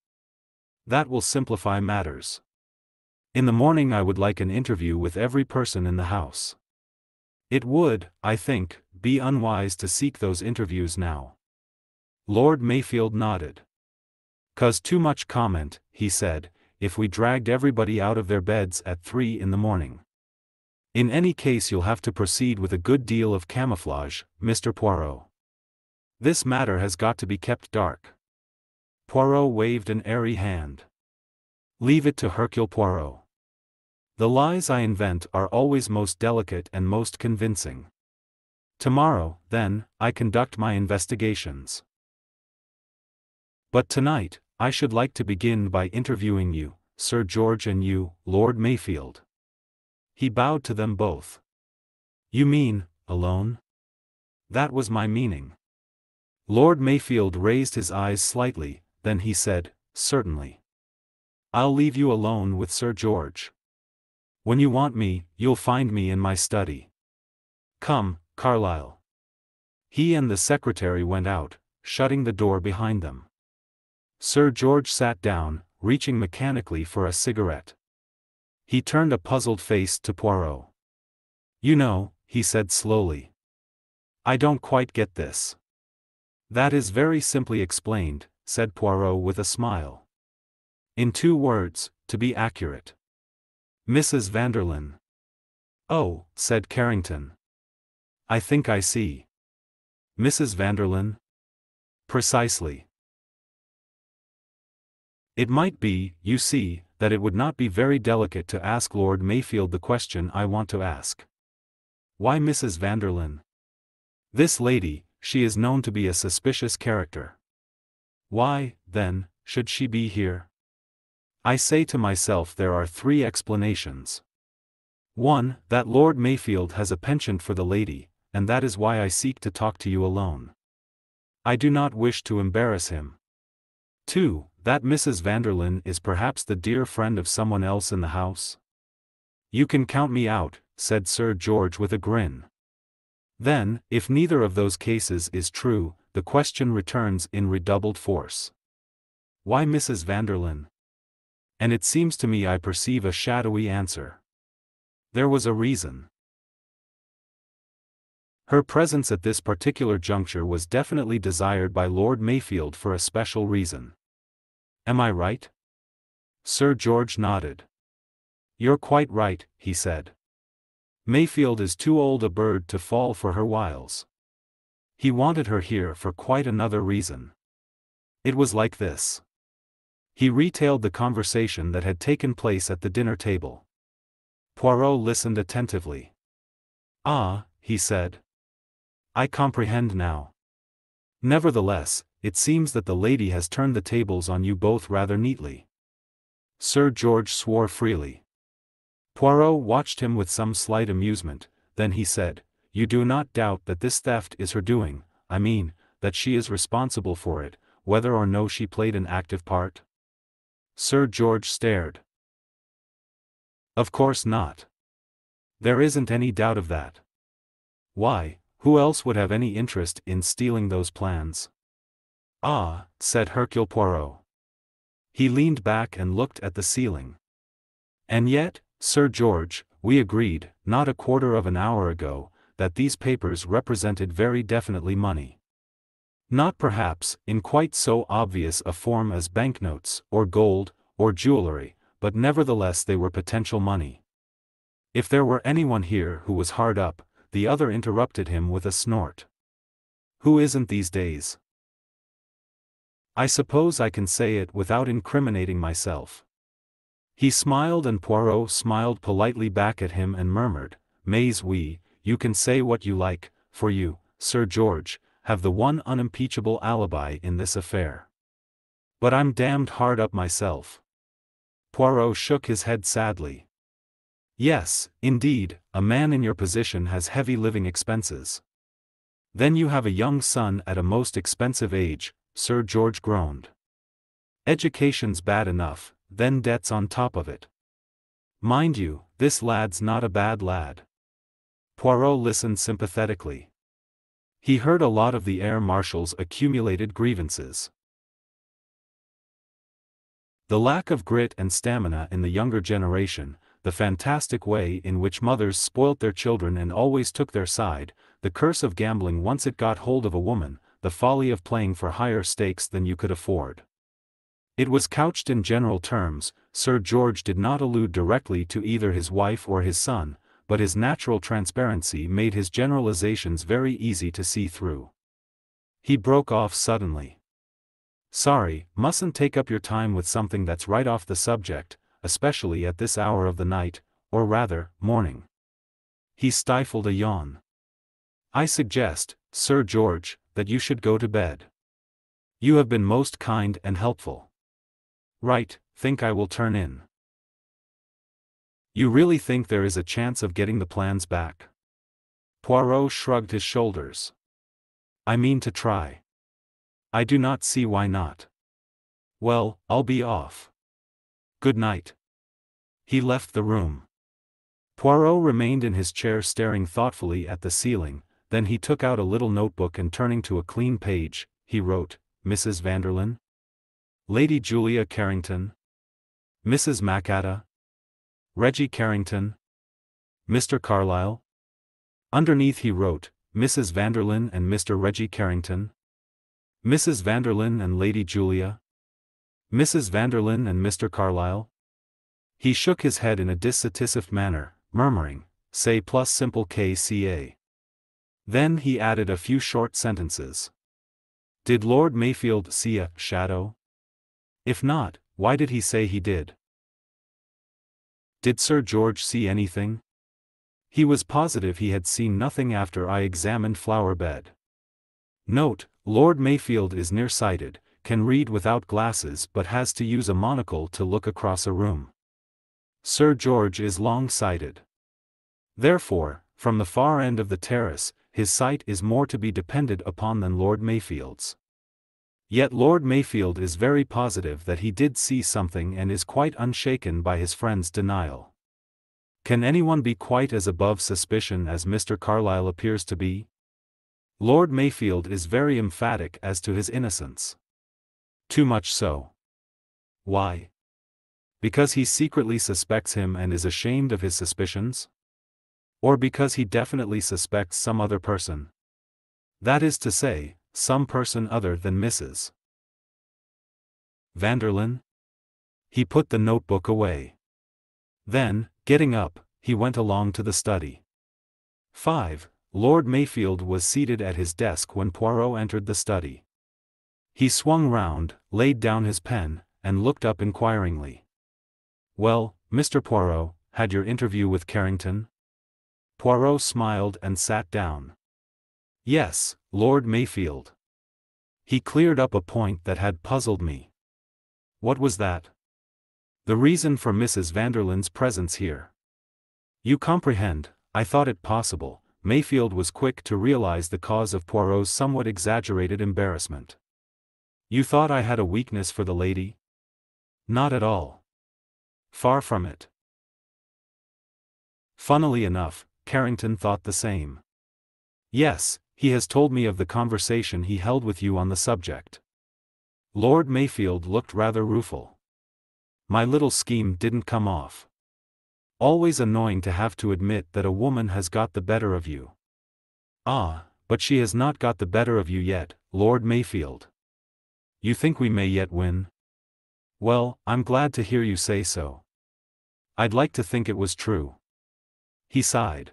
That will simplify matters. In the morning I would like an interview with every person in the house. It would, I think, be unwise to seek those interviews now. Lord Mayfield nodded. Cause too much comment, he said, if we dragged everybody out of their beds at three in the morning. In any case you'll have to proceed with a good deal of camouflage, Mr. Poirot. This matter has got to be kept dark. Poirot waved an airy hand. Leave it to Hercule Poirot. The lies I invent are always most delicate and most convincing. Tomorrow, then, I conduct my investigations. But tonight, I should like to begin by interviewing you, Sir George and you, Lord Mayfield. He bowed to them both. You mean, alone? That was my meaning. Lord Mayfield raised his eyes slightly, then he said, Certainly. I'll leave you alone with Sir George. When you want me, you'll find me in my study. Come, Carlyle. He and the secretary went out, shutting the door behind them. Sir George sat down, reaching mechanically for a cigarette. He turned a puzzled face to Poirot. You know, he said slowly. I don't quite get this. That is very simply explained, said Poirot with a smile. In two words, to be accurate. Mrs. Vanderlyn. Oh, said Carrington. I think I see. Mrs. Vanderlyn? Precisely. It might be, you see, that it would not be very delicate to ask Lord Mayfield the question I want to ask. Why Mrs. Vanderlyn? This lady, she is known to be a suspicious character. Why, then, should she be here? I say to myself there are three explanations. One, that Lord Mayfield has a penchant for the lady, and that is why I seek to talk to you alone. I do not wish to embarrass him. 2. That Mrs. Vanderlyn is perhaps the dear friend of someone else in the house? You can count me out, said Sir George with a grin. Then, if neither of those cases is true, the question returns in redoubled force. Why Mrs. Vanderlyn? And it seems to me I perceive a shadowy answer. There was a reason. Her presence at this particular juncture was definitely desired by Lord Mayfield for a special reason. Am I right? Sir George nodded. You're quite right, he said. Mayfield is too old a bird to fall for her wiles. He wanted her here for quite another reason. It was like this. He retailed the conversation that had taken place at the dinner table. Poirot listened attentively. Ah, he said. I comprehend now. Nevertheless, it seems that the lady has turned the tables on you both rather neatly. Sir George swore freely. Poirot watched him with some slight amusement, then he said, You do not doubt that this theft is her doing, I mean, that she is responsible for it, whether or no she played an active part? Sir George stared. Of course not. There isn't any doubt of that. Why, who else would have any interest in stealing those plans? Ah, said Hercule Poirot. He leaned back and looked at the ceiling. And yet, Sir George, we agreed, not a quarter of an hour ago, that these papers represented very definitely money. Not perhaps, in quite so obvious a form as banknotes, or gold, or jewelry, but nevertheless they were potential money. If there were anyone here who was hard up, the other interrupted him with a snort. Who isn't these days? I suppose I can say it without incriminating myself. He smiled and Poirot smiled politely back at him and murmured, Mais oui, you can say what you like, for you, Sir George, have the one unimpeachable alibi in this affair. But I'm damned hard up myself. Poirot shook his head sadly. Yes, indeed, a man in your position has heavy living expenses. Then you have a young son at a most expensive age, Sir George groaned. Education's bad enough, then debts on top of it. Mind you, this lad's not a bad lad. Poirot listened sympathetically. He heard a lot of the air marshal's accumulated grievances. The lack of grit and stamina in the younger generation, the fantastic way in which mothers spoilt their children and always took their side, the curse of gambling once it got hold of a woman, the folly of playing for higher stakes than you could afford. It was couched in general terms, Sir George did not allude directly to either his wife or his son, but his natural transparency made his generalizations very easy to see through. He broke off suddenly. Sorry, mustn't take up your time with something that's right off the subject, especially at this hour of the night, or rather, morning. He stifled a yawn. I suggest, Sir George, that you should go to bed. You have been most kind and helpful. Right, think I will turn in. You really think there is a chance of getting the plans back? Poirot shrugged his shoulders. I mean to try. I do not see why not. Well, I'll be off. Good night. He left the room. Poirot remained in his chair staring thoughtfully at the ceiling, then he took out a little notebook and turning to a clean page, he wrote, Mrs. Vanderlyn? Lady Julia Carrington? Mrs. Macatta? Reggie Carrington? Mr. Carlyle? Underneath he wrote, Mrs. Vanderlyn and Mr. Reggie Carrington? Mrs. Vanderlyn and Lady Julia? Mrs. Vanderlyn and Mr. Carlyle? He shook his head in a dissatisfied manner, murmuring, say plus simple KCA. Then he added a few short sentences. Did Lord Mayfield see a shadow? If not, why did he say he did? Did Sir George see anything? He was positive he had seen nothing after I examined Flower Bed. Note, Lord Mayfield is nearsighted, can read without glasses but has to use a monocle to look across a room. Sir George is long-sighted. Therefore, from the far end of the terrace, his sight is more to be depended upon than Lord Mayfield's. Yet Lord Mayfield is very positive that he did see something and is quite unshaken by his friend's denial. Can anyone be quite as above suspicion as Mr. Carlyle appears to be? Lord Mayfield is very emphatic as to his innocence. Too much so. Why? Because he secretly suspects him and is ashamed of his suspicions? Or because he definitely suspects some other person? That is to say, some person other than Mrs. Vanderlyn? He put the notebook away. Then, getting up, he went along to the study. 5. Lord Mayfield was seated at his desk when Poirot entered the study. He swung round, laid down his pen, and looked up inquiringly. Well, Mr. Poirot, had your interview with Carrington? Poirot smiled and sat down. Yes, Lord Mayfield. He cleared up a point that had puzzled me. What was that? The reason for Mrs. Vanderlyn's presence here. You comprehend, I thought it possible, Mayfield was quick to realize the cause of Poirot's somewhat exaggerated embarrassment. You thought I had a weakness for the lady? Not at all. Far from it. Funnily enough, Carrington thought the same. Yes, he has told me of the conversation he held with you on the subject. Lord Mayfield looked rather rueful. My little scheme didn't come off. Always annoying to have to admit that a woman has got the better of you. Ah, but she has not got the better of you yet, Lord Mayfield. You think we may yet win? Well, I'm glad to hear you say so. I'd like to think it was true. He sighed.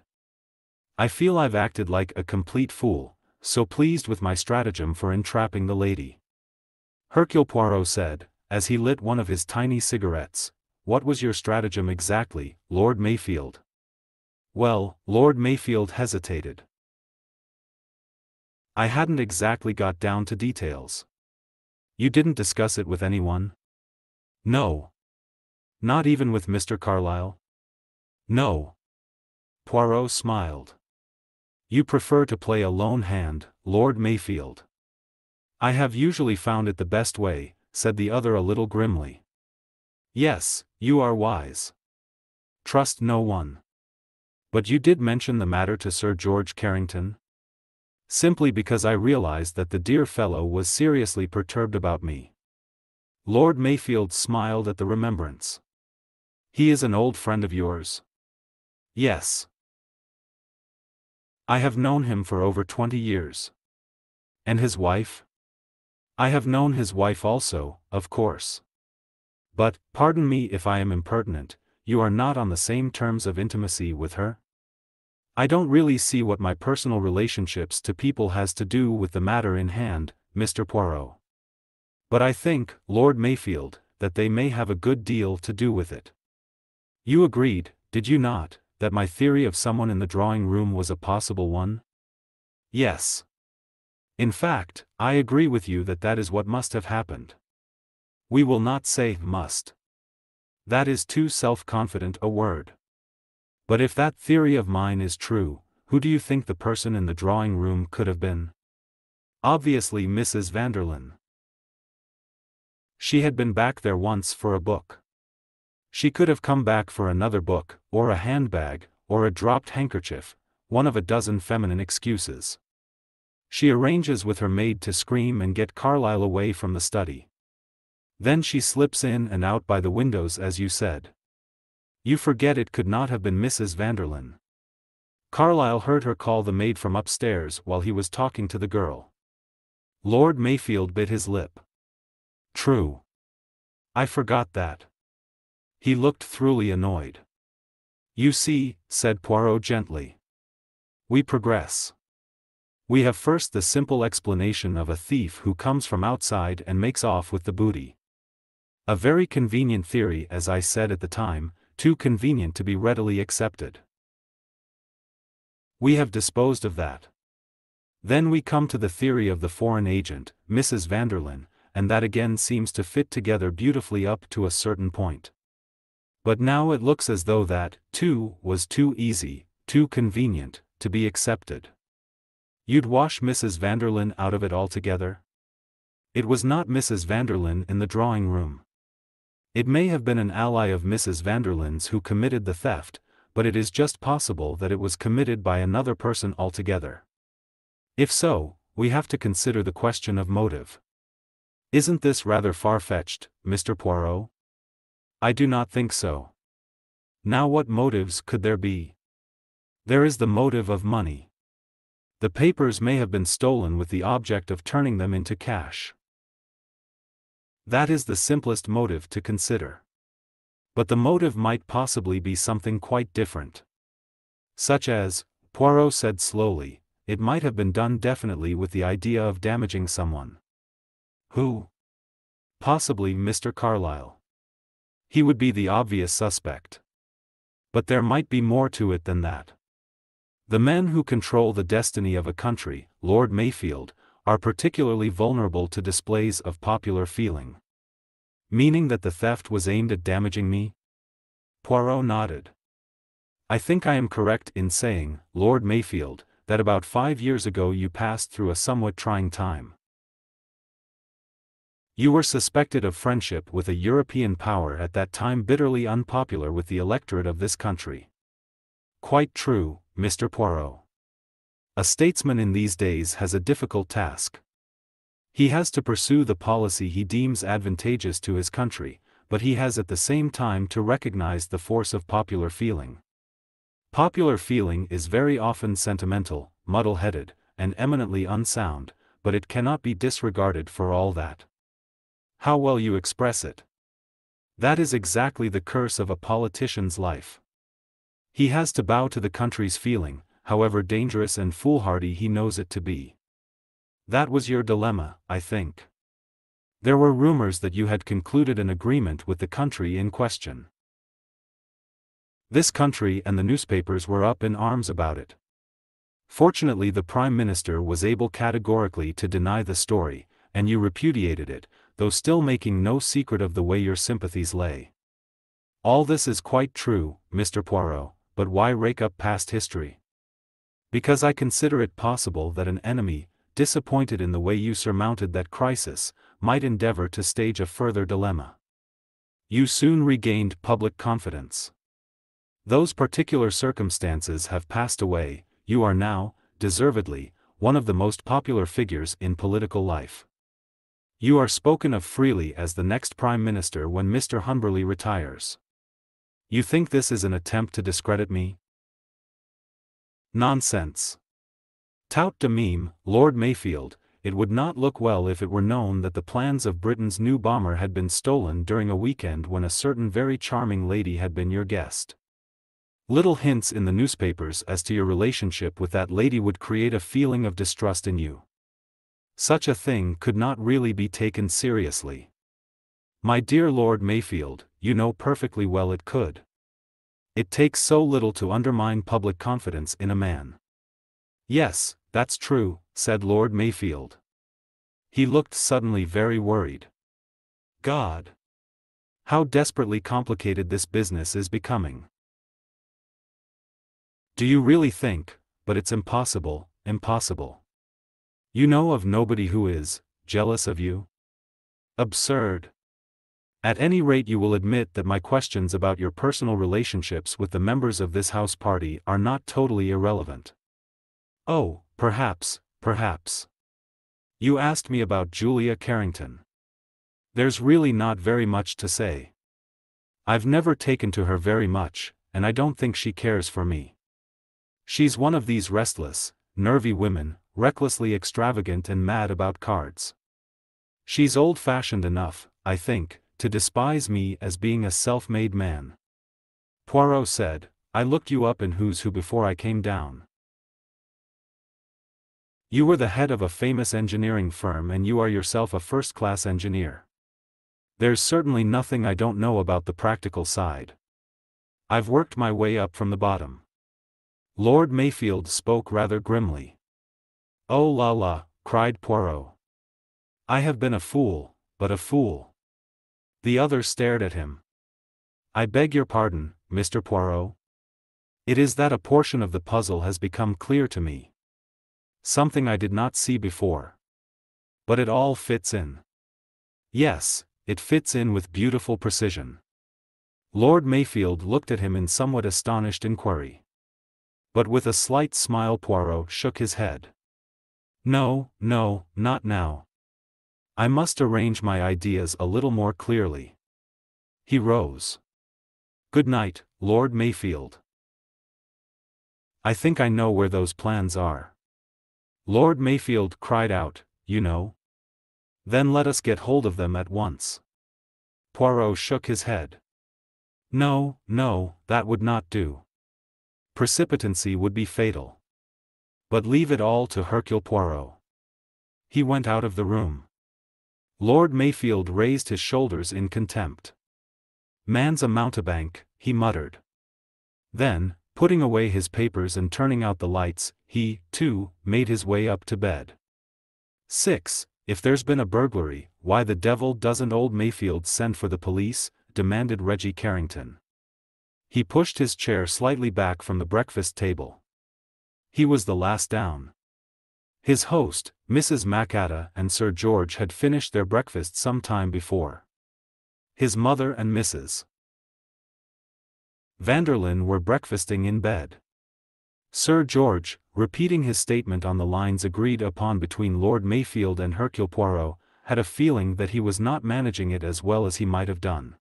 I feel I've acted like a complete fool, so pleased with my stratagem for entrapping the lady. Hercule Poirot said, as he lit one of his tiny cigarettes, What was your stratagem exactly, Lord Mayfield? Well, Lord Mayfield hesitated. I hadn't exactly got down to details. You didn't discuss it with anyone? No. Not even with Mr. Carlyle? No. Poirot smiled. You prefer to play a lone hand, Lord Mayfield. I have usually found it the best way, said the other a little grimly. Yes, you are wise. Trust no one. But you did mention the matter to Sir George Carrington? Simply because I realized that the dear fellow was seriously perturbed about me. Lord Mayfield smiled at the remembrance. He is an old friend of yours? Yes. I have known him for over twenty years. And his wife? I have known his wife also, of course. But, pardon me if I am impertinent, you are not on the same terms of intimacy with her? I don't really see what my personal relationships to people has to do with the matter in hand, Mr. Poirot. But I think, Lord Mayfield, that they may have a good deal to do with it. You agreed, did you not, that my theory of someone in the drawing room was a possible one? Yes. In fact, I agree with you that that is what must have happened. We will not say must. That is too self-confident a word. But if that theory of mine is true, who do you think the person in the drawing room could have been? Obviously Mrs. Vanderlyn. She had been back there once for a book. She could have come back for another book, or a handbag, or a dropped handkerchief, one of a dozen feminine excuses. She arranges with her maid to scream and get Carlyle away from the study. Then she slips in and out by the windows as you said. You forget it could not have been Mrs. Vanderlyn. Carlyle heard her call the maid from upstairs while he was talking to the girl. Lord Mayfield bit his lip. True. I forgot that. He looked thoroughly annoyed. You see, said Poirot gently. We progress. We have first the simple explanation of a thief who comes from outside and makes off with the booty. A very convenient theory as I said at the time, too convenient to be readily accepted. We have disposed of that. Then we come to the theory of the foreign agent, Mrs. Vanderlyn, and that again seems to fit together beautifully up to a certain point. But now it looks as though that, too, was too easy, too convenient, to be accepted. You'd wash Mrs. Vanderlyn out of it altogether? It was not Mrs. Vanderlyn in the drawing room. It may have been an ally of Mrs. Vanderlyn's who committed the theft, but it is just possible that it was committed by another person altogether. If so, we have to consider the question of motive. Isn't this rather far-fetched, Mr. Poirot? I do not think so. Now what motives could there be? There is the motive of money. The papers may have been stolen with the object of turning them into cash. That is the simplest motive to consider. But the motive might possibly be something quite different. Such as, Poirot said slowly, it might have been done definitely with the idea of damaging someone. Who? Possibly Mr. Carlyle. He would be the obvious suspect. But there might be more to it than that. The men who control the destiny of a country, Lord Mayfield, are particularly vulnerable to displays of popular feeling. Meaning that the theft was aimed at damaging me? Poirot nodded. I think I am correct in saying, Lord Mayfield, that about five years ago you passed through a somewhat trying time. You were suspected of friendship with a European power at that time bitterly unpopular with the electorate of this country. Quite true, Mr. Poirot. A statesman in these days has a difficult task. He has to pursue the policy he deems advantageous to his country, but he has at the same time to recognize the force of popular feeling. Popular feeling is very often sentimental, muddle-headed, and eminently unsound, but it cannot be disregarded for all that. How well you express it. That is exactly the curse of a politician's life. He has to bow to the country's feeling, however dangerous and foolhardy he knows it to be. That was your dilemma, I think. There were rumors that you had concluded an agreement with the country in question. This country and the newspapers were up in arms about it. Fortunately, the Prime Minister was able categorically to deny the story, and you repudiated it, though still making no secret of the way your sympathies lay. All this is quite true, Mr. Poirot, but why rake up past history? Because I consider it possible that an enemy, disappointed in the way you surmounted that crisis, might endeavor to stage a further dilemma. You soon regained public confidence. Those particular circumstances have passed away, you are now, deservedly, one of the most popular figures in political life. You are spoken of freely as the next Prime Minister when Mr. Humberley retires. You think this is an attempt to discredit me? Nonsense. Tout de même, Lord Mayfield, it would not look well if it were known that the plans of Britain's new bomber had been stolen during a weekend when a certain very charming lady had been your guest. Little hints in the newspapers as to your relationship with that lady would create a feeling of distrust in you. Such a thing could not really be taken seriously. My dear Lord Mayfield, you know perfectly well it could. It takes so little to undermine public confidence in a man. Yes, that's true, said Lord Mayfield. He looked suddenly very worried. God! How desperately complicated this business is becoming. Do you really think, but it's impossible, impossible. You know of nobody who is, jealous of you? Absurd. At any rate, you will admit that my questions about your personal relationships with the members of this house party are not totally irrelevant. Oh, perhaps, perhaps. You asked me about Julia Carrington. There's really not very much to say. I've never taken to her very much, and I don't think she cares for me. She's one of these restless, nervy women, recklessly extravagant and mad about cards. She's old fashioned enough, I think, to despise me as being a self made man. Poirot said, I looked you up in Who's Who before I came down. You were the head of a famous engineering firm and you are yourself a first class engineer. There's certainly nothing I don't know about the practical side. I've worked my way up from the bottom. Lord Mayfield spoke rather grimly. Oh la la, cried Poirot. I have been a fool, but a fool. The other stared at him. I beg your pardon, Mr. Poirot. It is that a portion of the puzzle has become clear to me. Something I did not see before. But it all fits in. Yes, it fits in with beautiful precision. Lord Mayfield looked at him in somewhat astonished inquiry. But with a slight smile Poirot shook his head. No, no, not now. I must arrange my ideas a little more clearly. He rose. Good night, Lord Mayfield. I think I know where those plans are. Lord Mayfield cried out, you know? Then let us get hold of them at once. Poirot shook his head. No, no, that would not do precipitancy would be fatal. But leave it all to Hercule Poirot. He went out of the room. Lord Mayfield raised his shoulders in contempt. Man's a mountebank, he muttered. Then, putting away his papers and turning out the lights, he, too, made his way up to bed. 6. If there's been a burglary, why the devil doesn't old Mayfield send for the police? demanded Reggie Carrington. He pushed his chair slightly back from the breakfast table. He was the last down. His host, Mrs. Macatta and Sir George had finished their breakfast some time before. His mother and Mrs. Vanderlyn were breakfasting in bed. Sir George, repeating his statement on the lines agreed upon between Lord Mayfield and Hercule Poirot, had a feeling that he was not managing it as well as he might have done.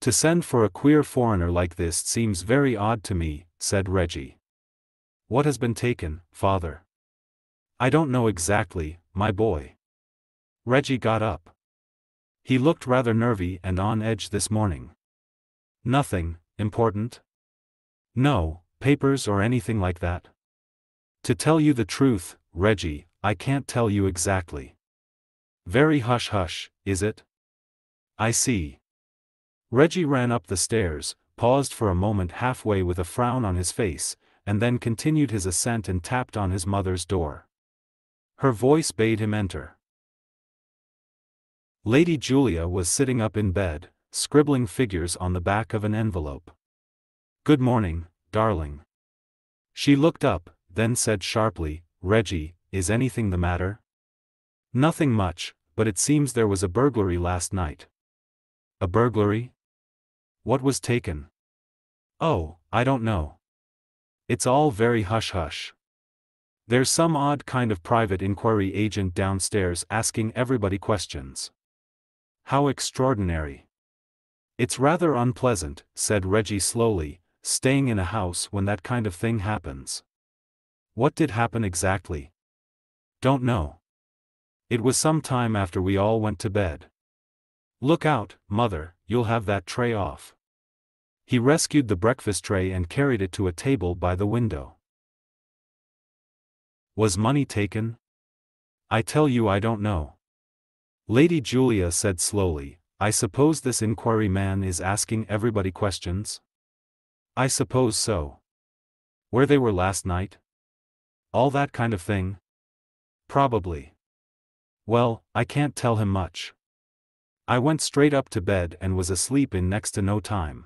To send for a queer foreigner like this seems very odd to me, said Reggie. What has been taken, father? I don't know exactly, my boy. Reggie got up. He looked rather nervy and on edge this morning. Nothing, important? No, papers or anything like that. To tell you the truth, Reggie, I can't tell you exactly. Very hush hush, is it? I see. Reggie ran up the stairs, paused for a moment halfway with a frown on his face, and then continued his ascent and tapped on his mother's door. Her voice bade him enter. Lady Julia was sitting up in bed, scribbling figures on the back of an envelope. Good morning, darling. She looked up, then said sharply, Reggie, is anything the matter? Nothing much, but it seems there was a burglary last night. A burglary? What was taken? Oh, I don't know. It's all very hush hush. There's some odd kind of private inquiry agent downstairs asking everybody questions. How extraordinary. It's rather unpleasant, said Reggie slowly, staying in a house when that kind of thing happens. What did happen exactly? Don't know. It was some time after we all went to bed. Look out, mother, you'll have that tray off. He rescued the breakfast tray and carried it to a table by the window. Was money taken? I tell you I don't know. Lady Julia said slowly, I suppose this inquiry man is asking everybody questions? I suppose so. Where they were last night? All that kind of thing? Probably. Well, I can't tell him much. I went straight up to bed and was asleep in next to no time.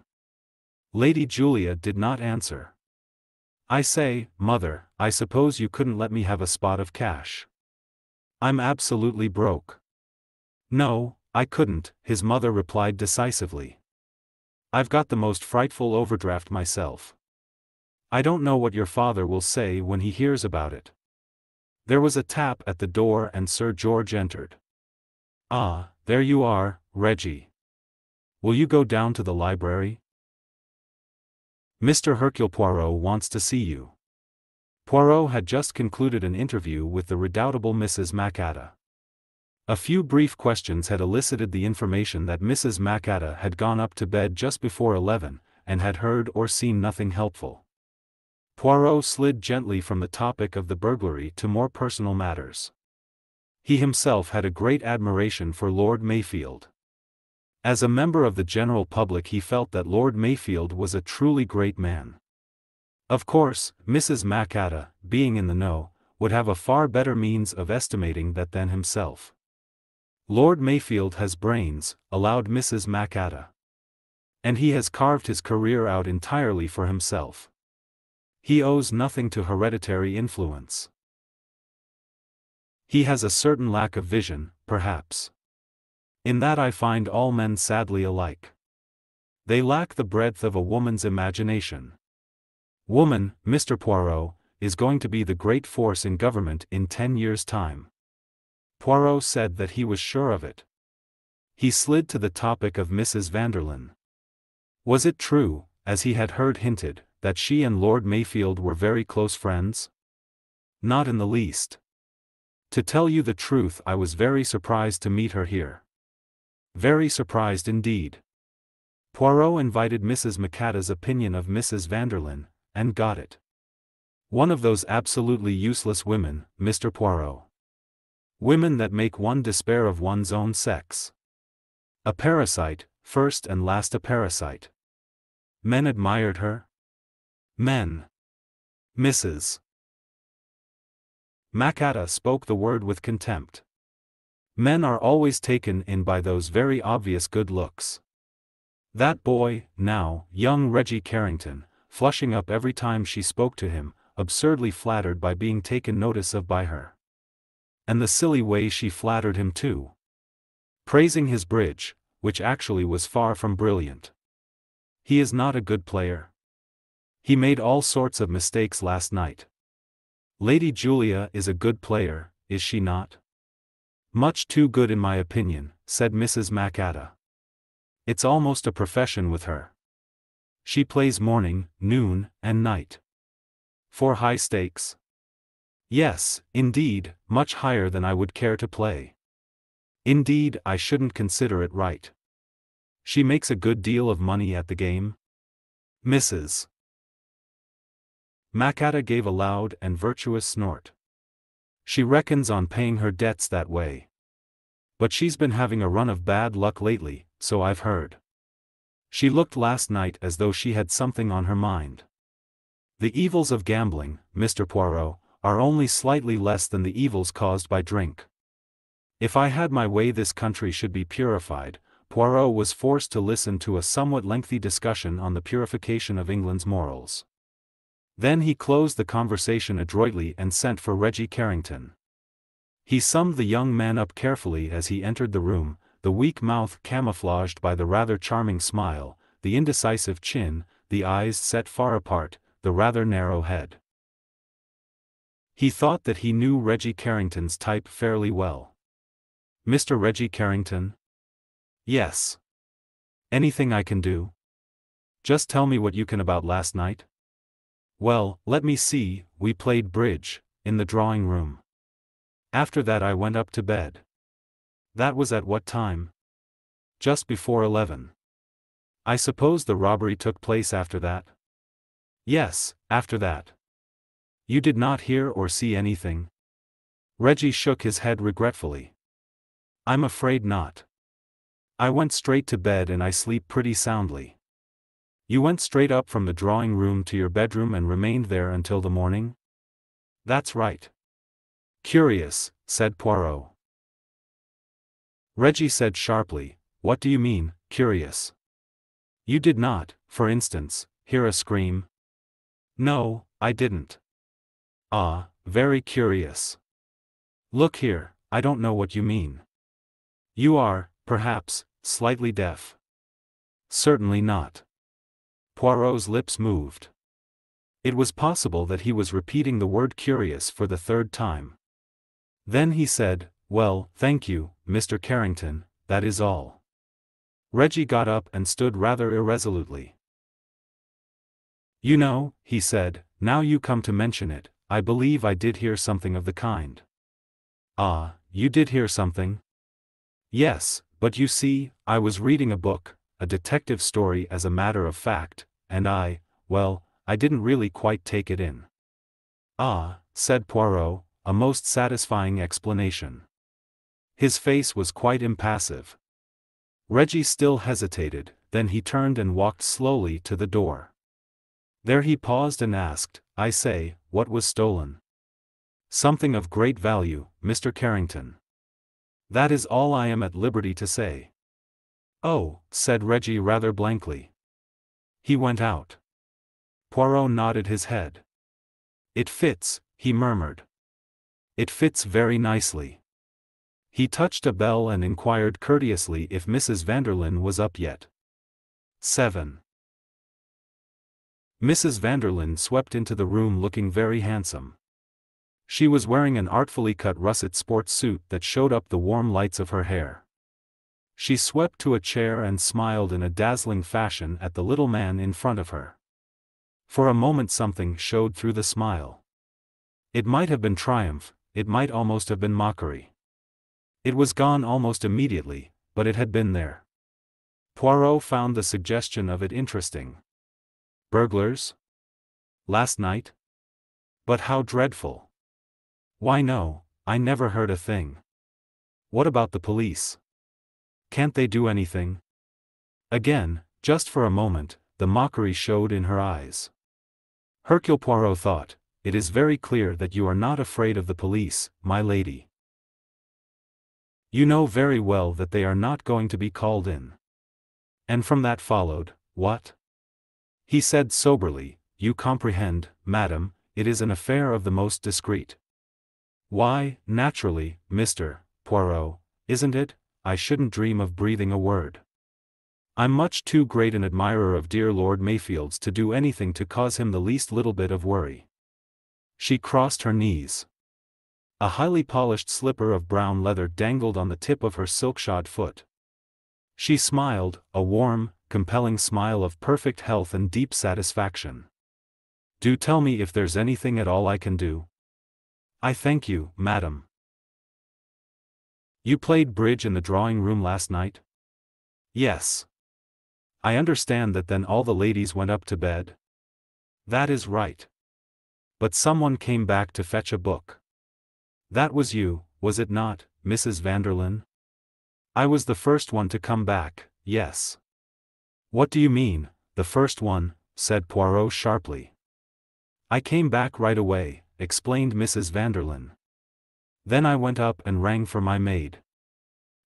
Lady Julia did not answer. I say, mother, I suppose you couldn't let me have a spot of cash. I'm absolutely broke. No, I couldn't, his mother replied decisively. I've got the most frightful overdraft myself. I don't know what your father will say when he hears about it. There was a tap at the door and Sir George entered. Ah, there you are, Reggie. Will you go down to the library? Mr. Hercule Poirot wants to see you. Poirot had just concluded an interview with the redoubtable Mrs. Macatta. A few brief questions had elicited the information that Mrs. Macatta had gone up to bed just before eleven, and had heard or seen nothing helpful. Poirot slid gently from the topic of the burglary to more personal matters. He himself had a great admiration for Lord Mayfield. As a member of the general public he felt that Lord Mayfield was a truly great man. Of course, Mrs. Macatta, being in the know, would have a far better means of estimating that than himself. Lord Mayfield has brains, allowed Mrs. Macatta. And he has carved his career out entirely for himself. He owes nothing to hereditary influence. He has a certain lack of vision, perhaps. In that I find all men sadly alike. They lack the breadth of a woman's imagination. Woman, Mr. Poirot, is going to be the great force in government in ten years' time. Poirot said that he was sure of it. He slid to the topic of Mrs. Vanderlyn. Was it true, as he had heard hinted, that she and Lord Mayfield were very close friends? Not in the least. To tell you the truth I was very surprised to meet her here. Very surprised indeed. Poirot invited Mrs. Macatta's opinion of Mrs. Vanderlyn, and got it. One of those absolutely useless women, Mr. Poirot. Women that make one despair of one's own sex. A parasite, first and last a parasite. Men admired her? Men. Mrs. Macatta spoke the word with contempt. Men are always taken in by those very obvious good looks. That boy, now, young Reggie Carrington, flushing up every time she spoke to him, absurdly flattered by being taken notice of by her. And the silly way she flattered him too. Praising his bridge, which actually was far from brilliant. He is not a good player. He made all sorts of mistakes last night. Lady Julia is a good player, is she not? Much too good in my opinion, said Mrs. Macatta. It's almost a profession with her. She plays morning, noon, and night. For high stakes? Yes, indeed, much higher than I would care to play. Indeed, I shouldn't consider it right. She makes a good deal of money at the game. Mrs. Macatta gave a loud and virtuous snort. She reckons on paying her debts that way. But she's been having a run of bad luck lately, so I've heard. She looked last night as though she had something on her mind. The evils of gambling, Mr. Poirot, are only slightly less than the evils caused by drink. If I had my way this country should be purified, Poirot was forced to listen to a somewhat lengthy discussion on the purification of England's morals. Then he closed the conversation adroitly and sent for Reggie Carrington. He summed the young man up carefully as he entered the room, the weak mouth camouflaged by the rather charming smile, the indecisive chin, the eyes set far apart, the rather narrow head. He thought that he knew Reggie Carrington's type fairly well. Mr. Reggie Carrington? Yes. Anything I can do? Just tell me what you can about last night. Well, let me see, we played bridge, in the drawing room. After that I went up to bed. That was at what time? Just before eleven. I suppose the robbery took place after that? Yes, after that. You did not hear or see anything? Reggie shook his head regretfully. I'm afraid not. I went straight to bed and I sleep pretty soundly. You went straight up from the drawing room to your bedroom and remained there until the morning? That's right. Curious, said Poirot. Reggie said sharply, What do you mean, curious? You did not, for instance, hear a scream? No, I didn't. Ah, very curious. Look here, I don't know what you mean. You are, perhaps, slightly deaf. Certainly not. Poirot's lips moved. It was possible that he was repeating the word curious for the third time. Then he said, Well, thank you, Mr. Carrington, that is all. Reggie got up and stood rather irresolutely. You know, he said, now you come to mention it, I believe I did hear something of the kind. Ah, you did hear something? Yes, but you see, I was reading a book, a detective story as a matter of fact, and I, well, I didn't really quite take it in. Ah, said Poirot, a most satisfying explanation. His face was quite impassive. Reggie still hesitated, then he turned and walked slowly to the door. There he paused and asked, I say, what was stolen? Something of great value, Mr. Carrington. That is all I am at liberty to say. Oh, said Reggie rather blankly. He went out. Poirot nodded his head. It fits, he murmured. It fits very nicely. He touched a bell and inquired courteously if Mrs. Vanderlyn was up yet. 7. Mrs. Vanderlyn swept into the room looking very handsome. She was wearing an artfully cut russet sports suit that showed up the warm lights of her hair. She swept to a chair and smiled in a dazzling fashion at the little man in front of her. For a moment something showed through the smile. It might have been triumph, it might almost have been mockery. It was gone almost immediately, but it had been there. Poirot found the suggestion of it interesting. Burglars? Last night? But how dreadful. Why no, I never heard a thing. What about the police? Can't they do anything? Again, just for a moment, the mockery showed in her eyes. Hercule Poirot thought, it is very clear that you are not afraid of the police, my lady. You know very well that they are not going to be called in. And from that followed, what? He said soberly, You comprehend, madam, it is an affair of the most discreet. Why, naturally, Mr. Poirot, isn't it? I shouldn't dream of breathing a word. I'm much too great an admirer of dear Lord Mayfield's to do anything to cause him the least little bit of worry. She crossed her knees. A highly polished slipper of brown leather dangled on the tip of her silk-shod foot. She smiled, a warm, compelling smile of perfect health and deep satisfaction. Do tell me if there's anything at all I can do. I thank you, madam. You played bridge in the drawing room last night? Yes. I understand that then all the ladies went up to bed? That is right. But someone came back to fetch a book. That was you, was it not, Mrs. Vanderlyn? I was the first one to come back, yes. What do you mean, the first one, said Poirot sharply. I came back right away, explained Mrs. Vanderlyn. Then I went up and rang for my maid.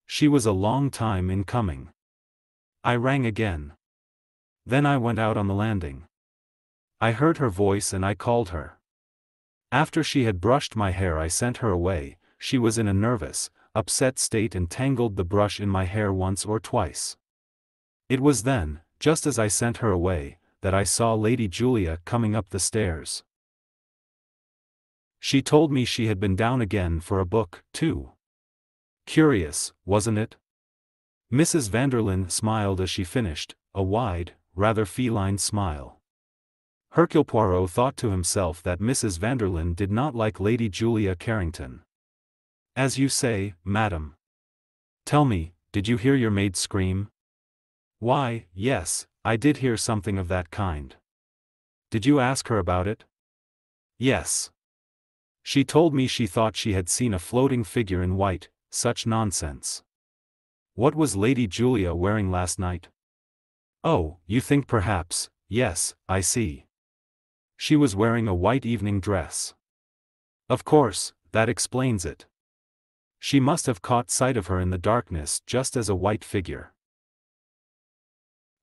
She was a long time in coming. I rang again. Then I went out on the landing. I heard her voice and I called her. After she had brushed my hair I sent her away, she was in a nervous, upset state and tangled the brush in my hair once or twice. It was then, just as I sent her away, that I saw Lady Julia coming up the stairs. She told me she had been down again for a book, too. Curious, wasn't it? Mrs. Vanderlyn smiled as she finished, a wide, rather feline smile. Hercule Poirot thought to himself that Mrs. Vanderlyn did not like Lady Julia Carrington. As you say, madam. Tell me, did you hear your maid scream? Why, yes, I did hear something of that kind. Did you ask her about it? Yes. She told me she thought she had seen a floating figure in white, such nonsense. What was Lady Julia wearing last night? Oh, you think perhaps, yes, I see. She was wearing a white evening dress. Of course, that explains it. She must have caught sight of her in the darkness just as a white figure.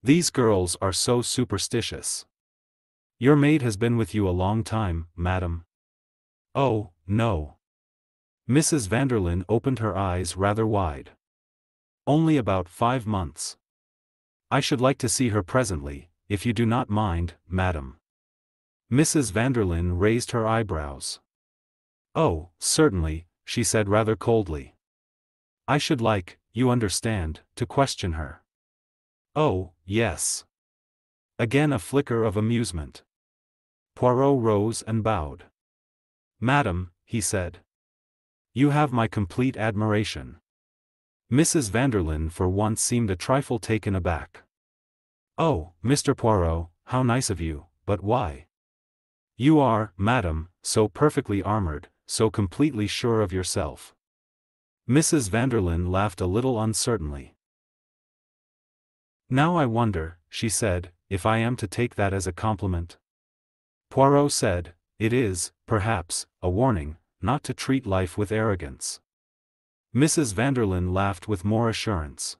These girls are so superstitious. Your maid has been with you a long time, madam. Oh, no. Mrs. Vanderlyn opened her eyes rather wide. Only about five months. I should like to see her presently, if you do not mind, madam. Mrs. Vanderlyn raised her eyebrows. Oh, certainly, she said rather coldly. I should like, you understand, to question her. Oh, yes. Again a flicker of amusement. Poirot rose and bowed. Madam, he said. You have my complete admiration. Mrs. Vanderlyn for once seemed a trifle taken aback. Oh, Mr. Poirot, how nice of you, but why? You are, madam, so perfectly armored, so completely sure of yourself. Mrs. Vanderlyn laughed a little uncertainly. Now I wonder, she said, if I am to take that as a compliment. Poirot said, It is, perhaps, a warning, not to treat life with arrogance. Mrs. Vanderlyn laughed with more assurance.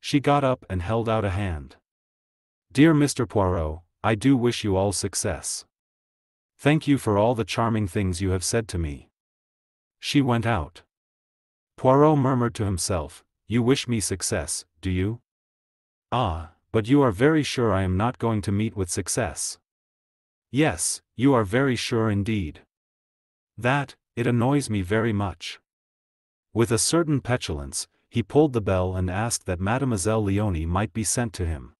She got up and held out a hand. Dear Mr. Poirot, I do wish you all success. Thank you for all the charming things you have said to me. She went out. Poirot murmured to himself, You wish me success, do you? Ah, but you are very sure I am not going to meet with success. Yes, you are very sure indeed. That, it annoys me very much. With a certain petulance, he pulled the bell and asked that Mademoiselle Leonie might be sent to him.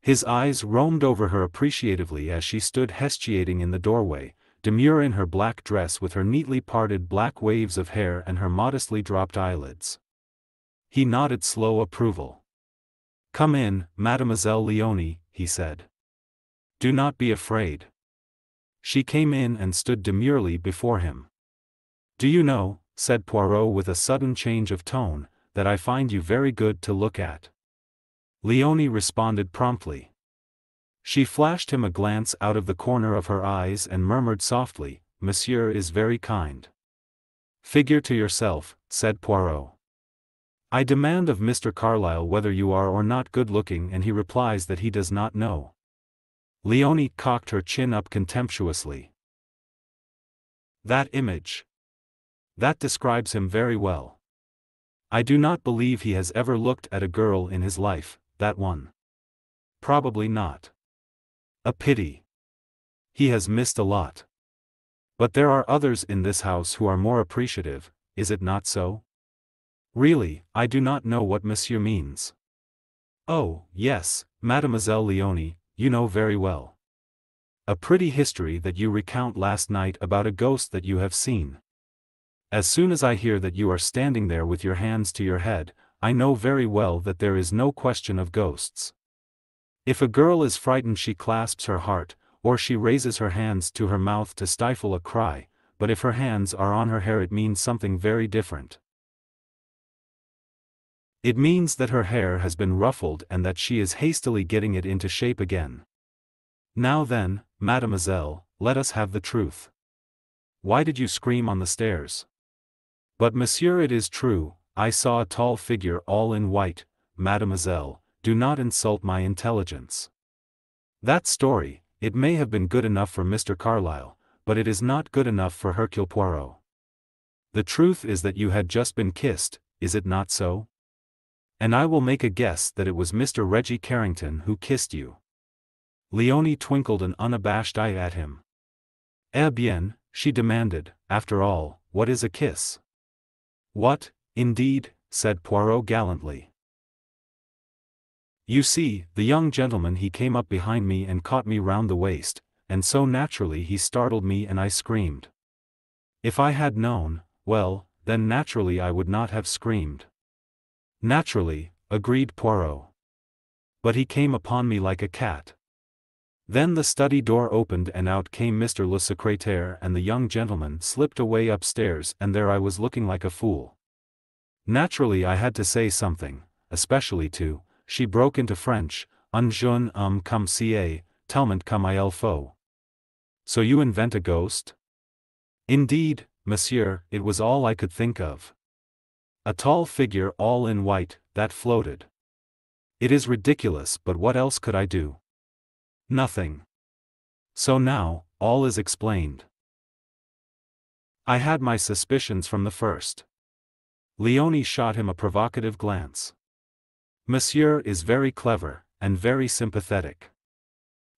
His eyes roamed over her appreciatively as she stood hestiating in the doorway, demure in her black dress with her neatly parted black waves of hair and her modestly dropped eyelids. He nodded slow approval. Come in, Mademoiselle Leonie, he said. Do not be afraid. She came in and stood demurely before him. Do you know, said Poirot with a sudden change of tone, that I find you very good to look at. Leonie responded promptly. She flashed him a glance out of the corner of her eyes and murmured softly, Monsieur is very kind. Figure to yourself, said Poirot. I demand of Mr. Carlyle whether you are or not good looking and he replies that he does not know. Leonie cocked her chin up contemptuously. That image. That describes him very well. I do not believe he has ever looked at a girl in his life, that one. Probably not. A pity. He has missed a lot. But there are others in this house who are more appreciative, is it not so? Really, I do not know what monsieur means. Oh, yes, Mademoiselle Leonie, you know very well. A pretty history that you recount last night about a ghost that you have seen. As soon as I hear that you are standing there with your hands to your head, I know very well that there is no question of ghosts. If a girl is frightened, she clasps her heart, or she raises her hands to her mouth to stifle a cry, but if her hands are on her hair, it means something very different. It means that her hair has been ruffled and that she is hastily getting it into shape again. Now then, mademoiselle, let us have the truth. Why did you scream on the stairs? But monsieur, it is true, I saw a tall figure all in white, mademoiselle, do not insult my intelligence. That story, it may have been good enough for Mr. Carlyle, but it is not good enough for Hercule Poirot. The truth is that you had just been kissed, is it not so? And I will make a guess that it was Mr. Reggie Carrington who kissed you. Leonie twinkled an unabashed eye at him. Eh bien, she demanded, after all, what is a kiss? What, indeed, said Poirot gallantly. You see, the young gentleman he came up behind me and caught me round the waist, and so naturally he startled me and I screamed. If I had known, well, then naturally I would not have screamed. Naturally, agreed Poirot. But he came upon me like a cat. Then the study door opened and out came Mr. Le Secrétaire and the young gentleman slipped away upstairs and there I was looking like a fool. Naturally I had to say something, especially to, she broke into French, un jeune homme comme ca, tellement comme il faut. So you invent a ghost? Indeed, monsieur, it was all I could think of. A tall figure all in white, that floated. It is ridiculous but what else could I do? Nothing. So now, all is explained. I had my suspicions from the first. Leonie shot him a provocative glance. Monsieur is very clever, and very sympathetic.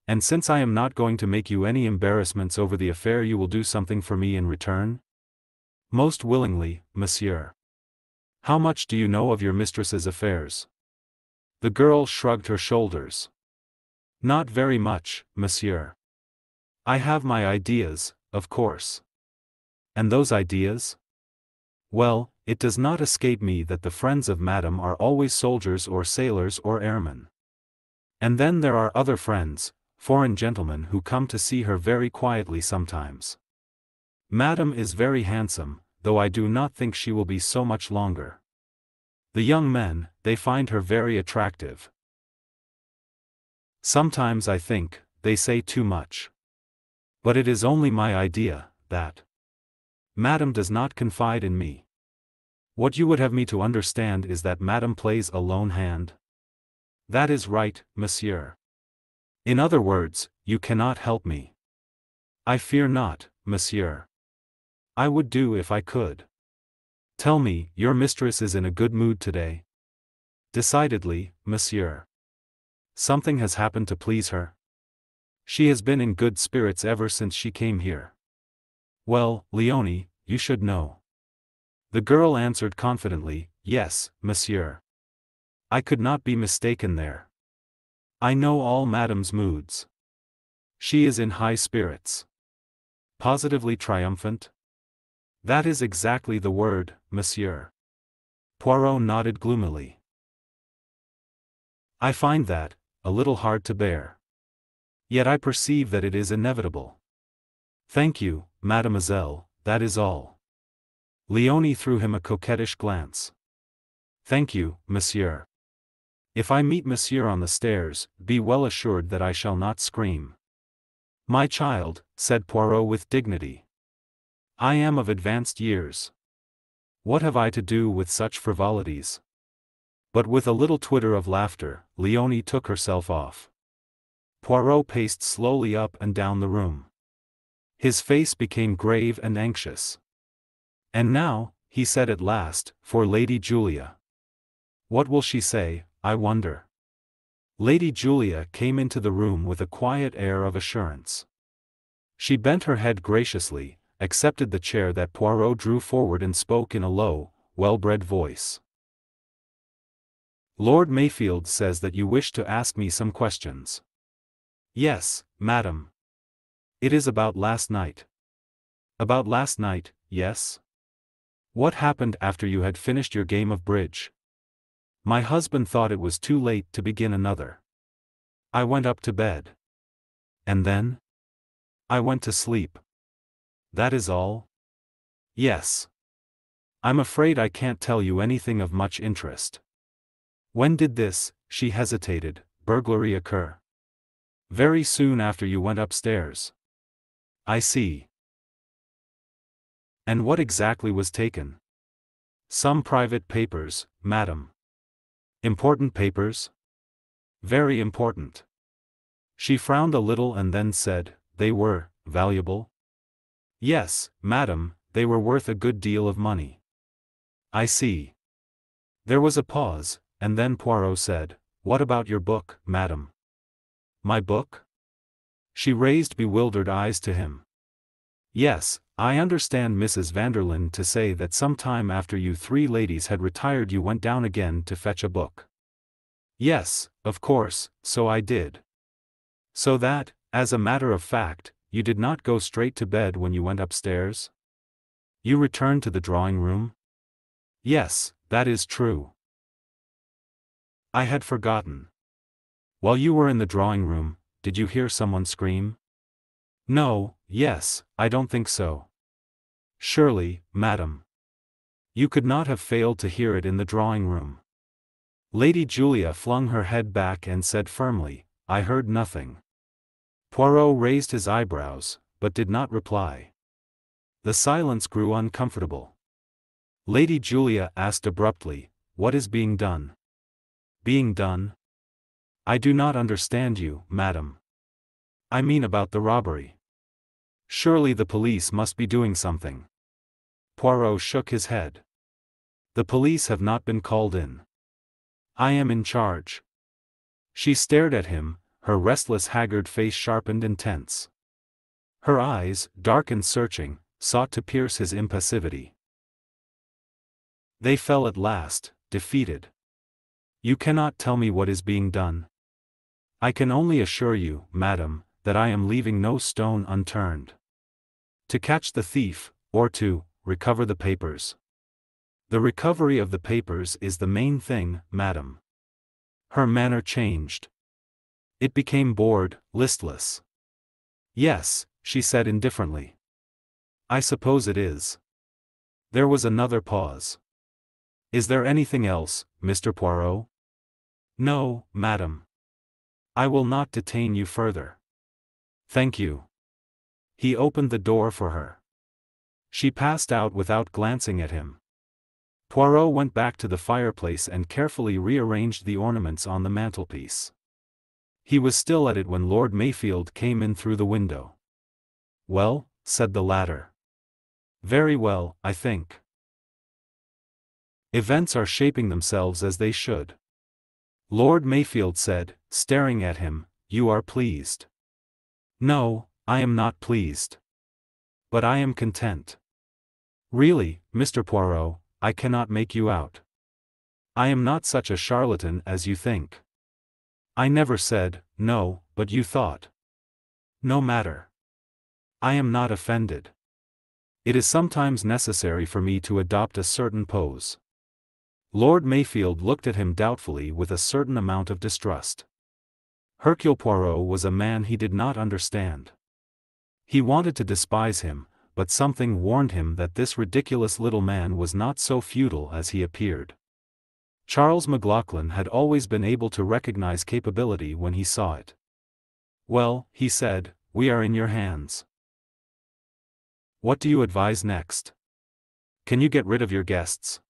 And since I am not going to make you any embarrassments over the affair, you will do something for me in return? Most willingly, monsieur. How much do you know of your mistress's affairs? The girl shrugged her shoulders. Not very much, monsieur. I have my ideas, of course. And those ideas? Well, it does not escape me that the friends of Madame are always soldiers or sailors or airmen. And then there are other friends, foreign gentlemen who come to see her very quietly sometimes. Madame is very handsome, though I do not think she will be so much longer. The young men, they find her very attractive. Sometimes I think, they say too much. But it is only my idea, that. Madame does not confide in me. What you would have me to understand is that Madame plays a lone hand? That is right, monsieur. In other words, you cannot help me. I fear not, monsieur. I would do if I could. Tell me, your mistress is in a good mood today? Decidedly, monsieur. Something has happened to please her? She has been in good spirits ever since she came here. Well, Leonie, you should know. The girl answered confidently, Yes, monsieur. I could not be mistaken there. I know all Madame's moods. She is in high spirits. Positively triumphant? That is exactly the word, monsieur. Poirot nodded gloomily. I find that, a little hard to bear. Yet I perceive that it is inevitable. Thank you, mademoiselle, that is all. Leonie threw him a coquettish glance. Thank you, monsieur. If I meet monsieur on the stairs, be well assured that I shall not scream. My child, said Poirot with dignity. I am of advanced years. What have I to do with such frivolities? But with a little twitter of laughter, Leonie took herself off. Poirot paced slowly up and down the room. His face became grave and anxious. And now, he said at last, for Lady Julia. What will she say, I wonder? Lady Julia came into the room with a quiet air of assurance. She bent her head graciously, accepted the chair that Poirot drew forward and spoke in a low, well-bred voice. Lord Mayfield says that you wish to ask me some questions. Yes, madam. It is about last night. About last night, yes? What happened after you had finished your game of bridge? My husband thought it was too late to begin another. I went up to bed. And then? I went to sleep. That is all? Yes. I'm afraid I can't tell you anything of much interest. When did this, she hesitated, burglary occur? Very soon after you went upstairs. I see. And what exactly was taken? Some private papers, madam. Important papers? Very important. She frowned a little and then said, They were, valuable? Yes, madam, they were worth a good deal of money. I see. There was a pause, and then Poirot said, What about your book, madam? My book? She raised bewildered eyes to him. Yes, I understand Mrs. Vanderlyn to say that some time after you three ladies had retired you went down again to fetch a book. Yes, of course, so I did. So that, as a matter of fact, you did not go straight to bed when you went upstairs? You returned to the drawing room? Yes, that is true. I had forgotten. While you were in the drawing room, did you hear someone scream? No, yes, I don't think so. Surely, madam. You could not have failed to hear it in the drawing room. Lady Julia flung her head back and said firmly, I heard nothing. Poirot raised his eyebrows, but did not reply. The silence grew uncomfortable. Lady Julia asked abruptly, What is being done? Being done? I do not understand you, madam. I mean about the robbery. Surely the police must be doing something. Poirot shook his head. The police have not been called in. I am in charge. She stared at him, her restless haggard face sharpened and tense. Her eyes, dark and searching, sought to pierce his impassivity. They fell at last, defeated. You cannot tell me what is being done. I can only assure you, madam, that I am leaving no stone unturned. To catch the thief, or to recover the papers. The recovery of the papers is the main thing, madam. Her manner changed. It became bored, listless. Yes, she said indifferently. I suppose it is. There was another pause. Is there anything else, Mr. Poirot? No, madam. I will not detain you further. Thank you. He opened the door for her. She passed out without glancing at him. Poirot went back to the fireplace and carefully rearranged the ornaments on the mantelpiece. He was still at it when Lord Mayfield came in through the window. Well, said the latter. Very well, I think. Events are shaping themselves as they should. Lord Mayfield said, staring at him, You are pleased. No, I am not pleased. But I am content. Really, Mr. Poirot, I cannot make you out. I am not such a charlatan as you think. I never said, no, but you thought. No matter. I am not offended. It is sometimes necessary for me to adopt a certain pose. Lord Mayfield looked at him doubtfully with a certain amount of distrust. Hercule Poirot was a man he did not understand. He wanted to despise him, but something warned him that this ridiculous little man was not so futile as he appeared. Charles McLaughlin had always been able to recognize capability when he saw it. Well, he said, we are in your hands. What do you advise next? Can you get rid of your guests?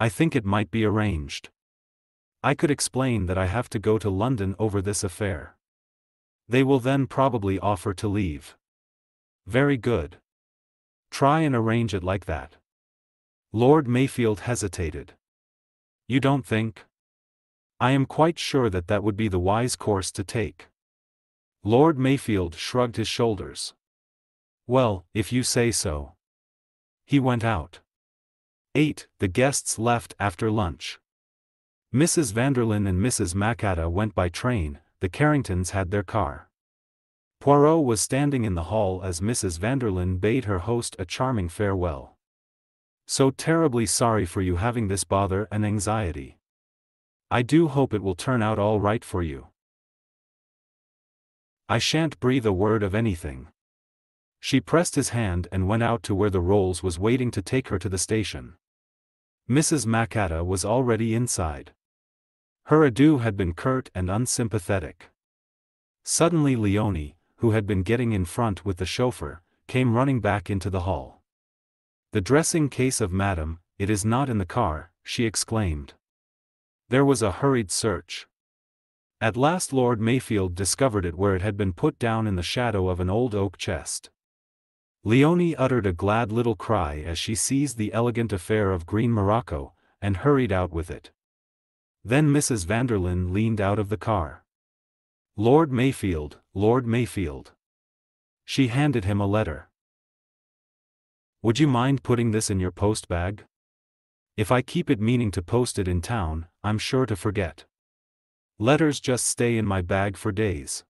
I think it might be arranged. I could explain that I have to go to London over this affair. They will then probably offer to leave. Very good. Try and arrange it like that. Lord Mayfield hesitated. You don't think? I am quite sure that that would be the wise course to take. Lord Mayfield shrugged his shoulders. Well, if you say so. He went out. 8. The guests left after lunch. Mrs. Vanderlyn and Mrs. Macatta went by train, the Carringtons had their car. Poirot was standing in the hall as Mrs. Vanderlyn bade her host a charming farewell. So terribly sorry for you having this bother and anxiety. I do hope it will turn out all right for you. I shan't breathe a word of anything. She pressed his hand and went out to where the Rolls was waiting to take her to the station. Mrs. Macatta was already inside. Her adieu had been curt and unsympathetic. Suddenly Leonie, who had been getting in front with the chauffeur, came running back into the hall. The dressing case of Madame, it is not in the car, she exclaimed. There was a hurried search. At last Lord Mayfield discovered it where it had been put down in the shadow of an old oak chest. Leonie uttered a glad little cry as she seized the elegant affair of green morocco, and hurried out with it. Then Mrs. Vanderlyn leaned out of the car. Lord Mayfield, Lord Mayfield. She handed him a letter. Would you mind putting this in your post bag? If I keep it meaning to post it in town, I'm sure to forget. Letters just stay in my bag for days.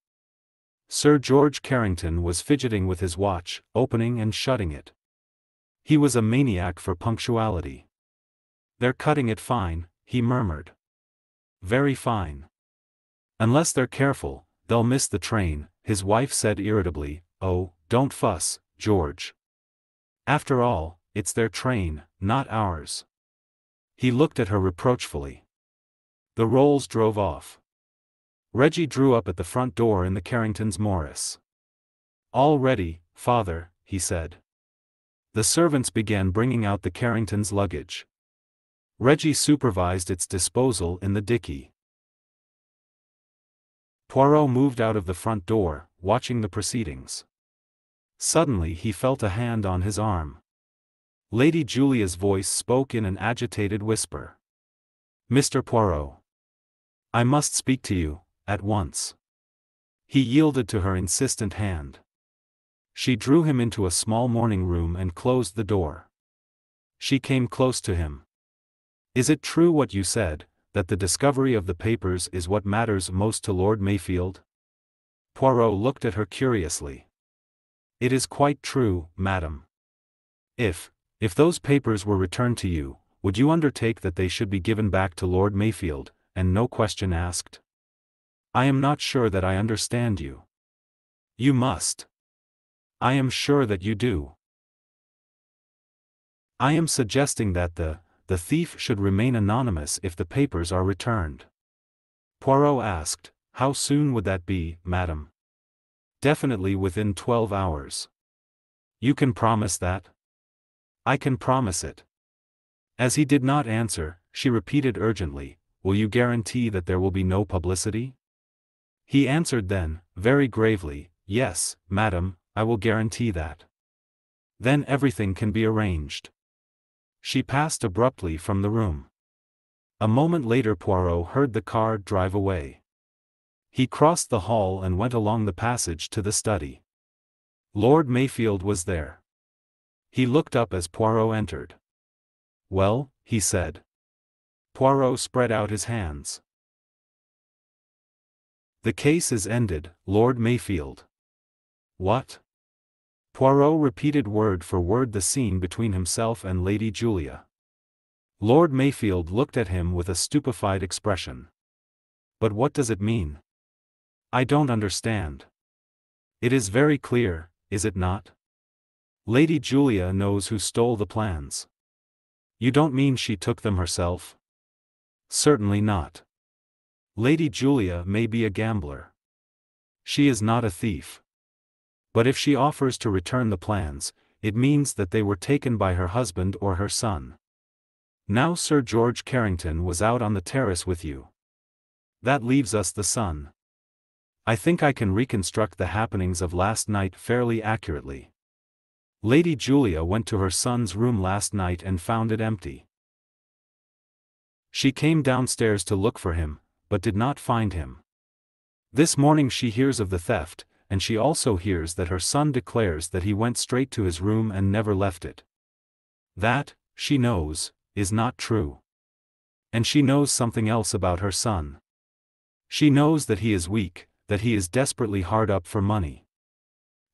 Sir George Carrington was fidgeting with his watch, opening and shutting it. He was a maniac for punctuality. They're cutting it fine, he murmured. Very fine. Unless they're careful, they'll miss the train, his wife said irritably, oh, don't fuss, George. After all, it's their train, not ours. He looked at her reproachfully. The Rolls drove off. Reggie drew up at the front door in the Carringtons' Morris. All ready, father, he said. The servants began bringing out the Carringtons' luggage. Reggie supervised its disposal in the dicky. Poirot moved out of the front door, watching the proceedings. Suddenly he felt a hand on his arm. Lady Julia's voice spoke in an agitated whisper. Mr. Poirot. I must speak to you, at once. He yielded to her insistent hand. She drew him into a small morning room and closed the door. She came close to him. Is it true what you said, that the discovery of the papers is what matters most to Lord Mayfield? Poirot looked at her curiously. It is quite true, madam. If, if those papers were returned to you, would you undertake that they should be given back to Lord Mayfield, and no question asked? I am not sure that I understand you. You must. I am sure that you do. I am suggesting that the, the thief should remain anonymous if the papers are returned. Poirot asked, How soon would that be, madam? Definitely within 12 hours. You can promise that? I can promise it. As he did not answer, she repeated urgently, Will you guarantee that there will be no publicity? He answered then, very gravely, Yes, madam, I will guarantee that. Then everything can be arranged. She passed abruptly from the room. A moment later Poirot heard the car drive away. He crossed the hall and went along the passage to the study. Lord Mayfield was there. He looked up as Poirot entered. Well, he said. Poirot spread out his hands. The case is ended, Lord Mayfield. What? Poirot repeated word for word the scene between himself and Lady Julia. Lord Mayfield looked at him with a stupefied expression. But what does it mean? I don't understand. It is very clear, is it not? Lady Julia knows who stole the plans. You don't mean she took them herself? Certainly not. Lady Julia may be a gambler. She is not a thief. But if she offers to return the plans, it means that they were taken by her husband or her son. Now Sir George Carrington was out on the terrace with you. That leaves us the son. I think I can reconstruct the happenings of last night fairly accurately. Lady Julia went to her son's room last night and found it empty. She came downstairs to look for him, but did not find him. This morning she hears of the theft, and she also hears that her son declares that he went straight to his room and never left it. That, she knows, is not true. And she knows something else about her son. She knows that he is weak, that he is desperately hard up for money.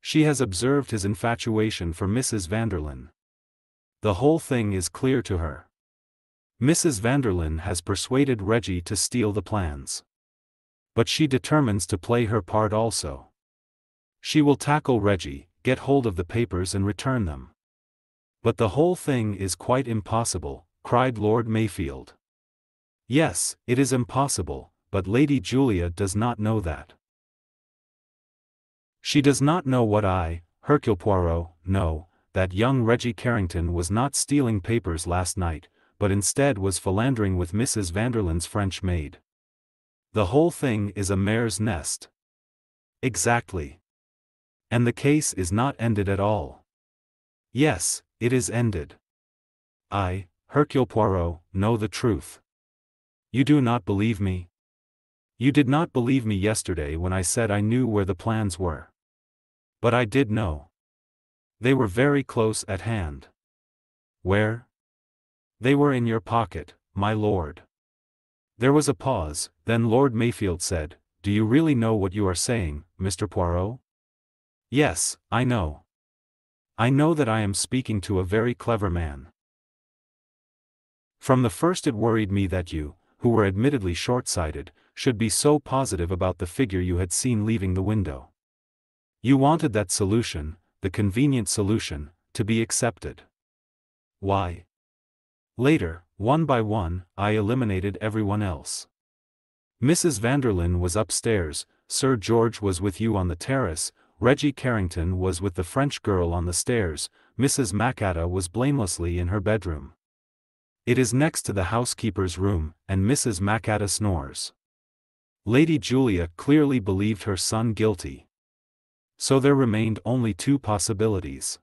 She has observed his infatuation for Mrs. Vanderlyn. The whole thing is clear to her. Mrs. Vanderlyn has persuaded Reggie to steal the plans. But she determines to play her part also. She will tackle Reggie, get hold of the papers and return them. But the whole thing is quite impossible, cried Lord Mayfield. Yes, it is impossible, but Lady Julia does not know that. She does not know what I, Hercule Poirot, know, that young Reggie Carrington was not stealing papers last night, but instead was philandering with Mrs. Vanderlyn's French maid. The whole thing is a mare's nest. Exactly. And the case is not ended at all. Yes, it is ended. I, Hercule Poirot, know the truth. You do not believe me? You did not believe me yesterday when I said I knew where the plans were. But I did know. They were very close at hand. Where? They were in your pocket, my lord. There was a pause, then Lord Mayfield said, Do you really know what you are saying, Mr. Poirot? Yes, I know. I know that I am speaking to a very clever man. From the first it worried me that you, who were admittedly short-sighted, should be so positive about the figure you had seen leaving the window. You wanted that solution, the convenient solution, to be accepted. Why? Later, one by one, I eliminated everyone else. Mrs. Vanderlyn was upstairs, Sir George was with you on the terrace, Reggie Carrington was with the French girl on the stairs, Mrs. Macatta was blamelessly in her bedroom. It is next to the housekeeper's room, and Mrs. Macatta snores. Lady Julia clearly believed her son guilty. So there remained only two possibilities.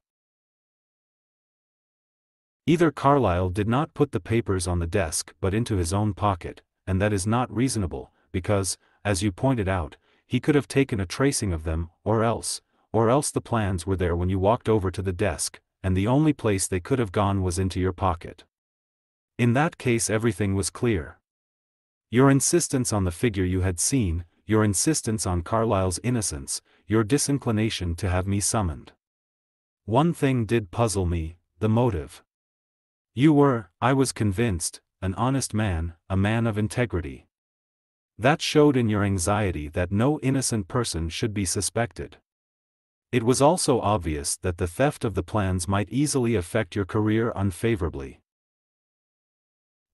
Either Carlyle did not put the papers on the desk but into his own pocket, and that is not reasonable, because, as you pointed out, he could have taken a tracing of them, or else, or else the plans were there when you walked over to the desk, and the only place they could have gone was into your pocket. In that case everything was clear. Your insistence on the figure you had seen, your insistence on Carlyle's innocence, your disinclination to have me summoned. One thing did puzzle me, the motive. You were, I was convinced, an honest man, a man of integrity. That showed in your anxiety that no innocent person should be suspected. It was also obvious that the theft of the plans might easily affect your career unfavorably.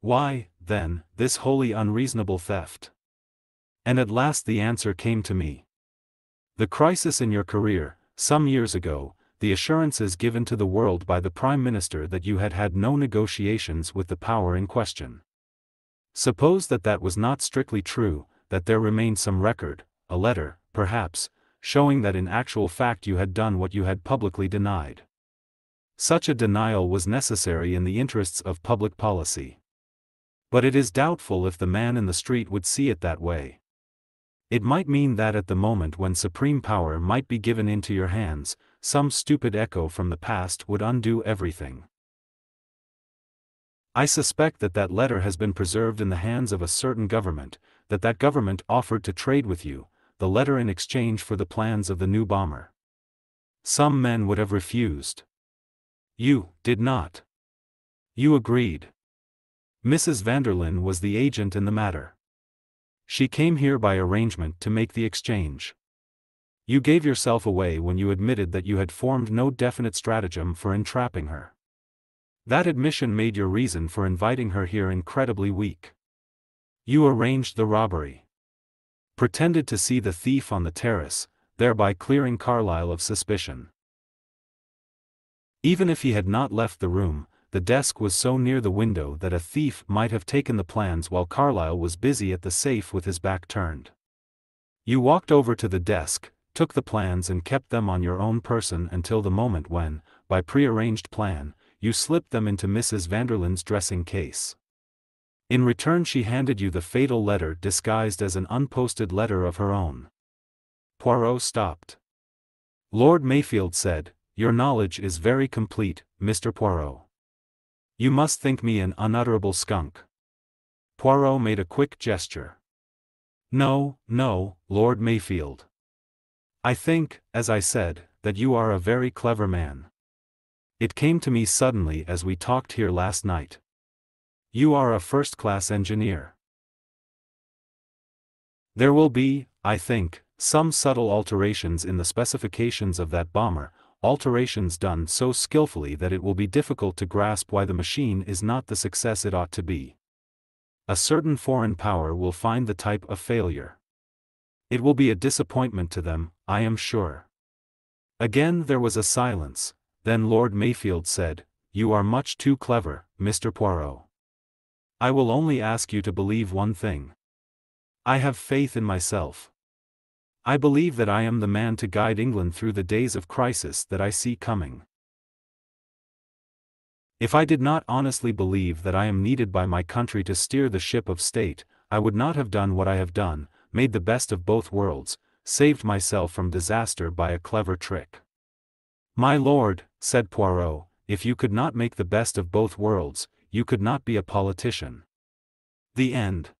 Why, then, this wholly unreasonable theft? And at last the answer came to me. The crisis in your career, some years ago, the assurances given to the world by the Prime Minister that you had had no negotiations with the power in question. Suppose that that was not strictly true, that there remained some record, a letter, perhaps, showing that in actual fact you had done what you had publicly denied. Such a denial was necessary in the interests of public policy. But it is doubtful if the man in the street would see it that way. It might mean that at the moment when supreme power might be given into your hands, some stupid echo from the past would undo everything. I suspect that that letter has been preserved in the hands of a certain government, that that government offered to trade with you, the letter in exchange for the plans of the new bomber. Some men would have refused. You did not. You agreed. Mrs. Vanderlyn was the agent in the matter. She came here by arrangement to make the exchange. You gave yourself away when you admitted that you had formed no definite stratagem for entrapping her. That admission made your reason for inviting her here incredibly weak. You arranged the robbery. Pretended to see the thief on the terrace, thereby clearing Carlyle of suspicion. Even if he had not left the room, the desk was so near the window that a thief might have taken the plans while Carlyle was busy at the safe with his back turned. You walked over to the desk, took the plans and kept them on your own person until the moment when, by prearranged plan, you slipped them into Mrs. Vanderlyn's dressing case. In return she handed you the fatal letter disguised as an unposted letter of her own. Poirot stopped. Lord Mayfield said, Your knowledge is very complete, Mr. Poirot. You must think me an unutterable skunk. Poirot made a quick gesture. No, no, Lord Mayfield. I think, as I said, that you are a very clever man. It came to me suddenly as we talked here last night. You are a first-class engineer. There will be, I think, some subtle alterations in the specifications of that bomber, alterations done so skillfully that it will be difficult to grasp why the machine is not the success it ought to be. A certain foreign power will find the type a failure. It will be a disappointment to them, I am sure. Again there was a silence, then Lord Mayfield said, You are much too clever, Mr. Poirot. I will only ask you to believe one thing. I have faith in myself. I believe that I am the man to guide England through the days of crisis that I see coming. If I did not honestly believe that I am needed by my country to steer the ship of state, I would not have done what I have done, made the best of both worlds, saved myself from disaster by a clever trick. My lord, said Poirot, if you could not make the best of both worlds, you could not be a politician. The end.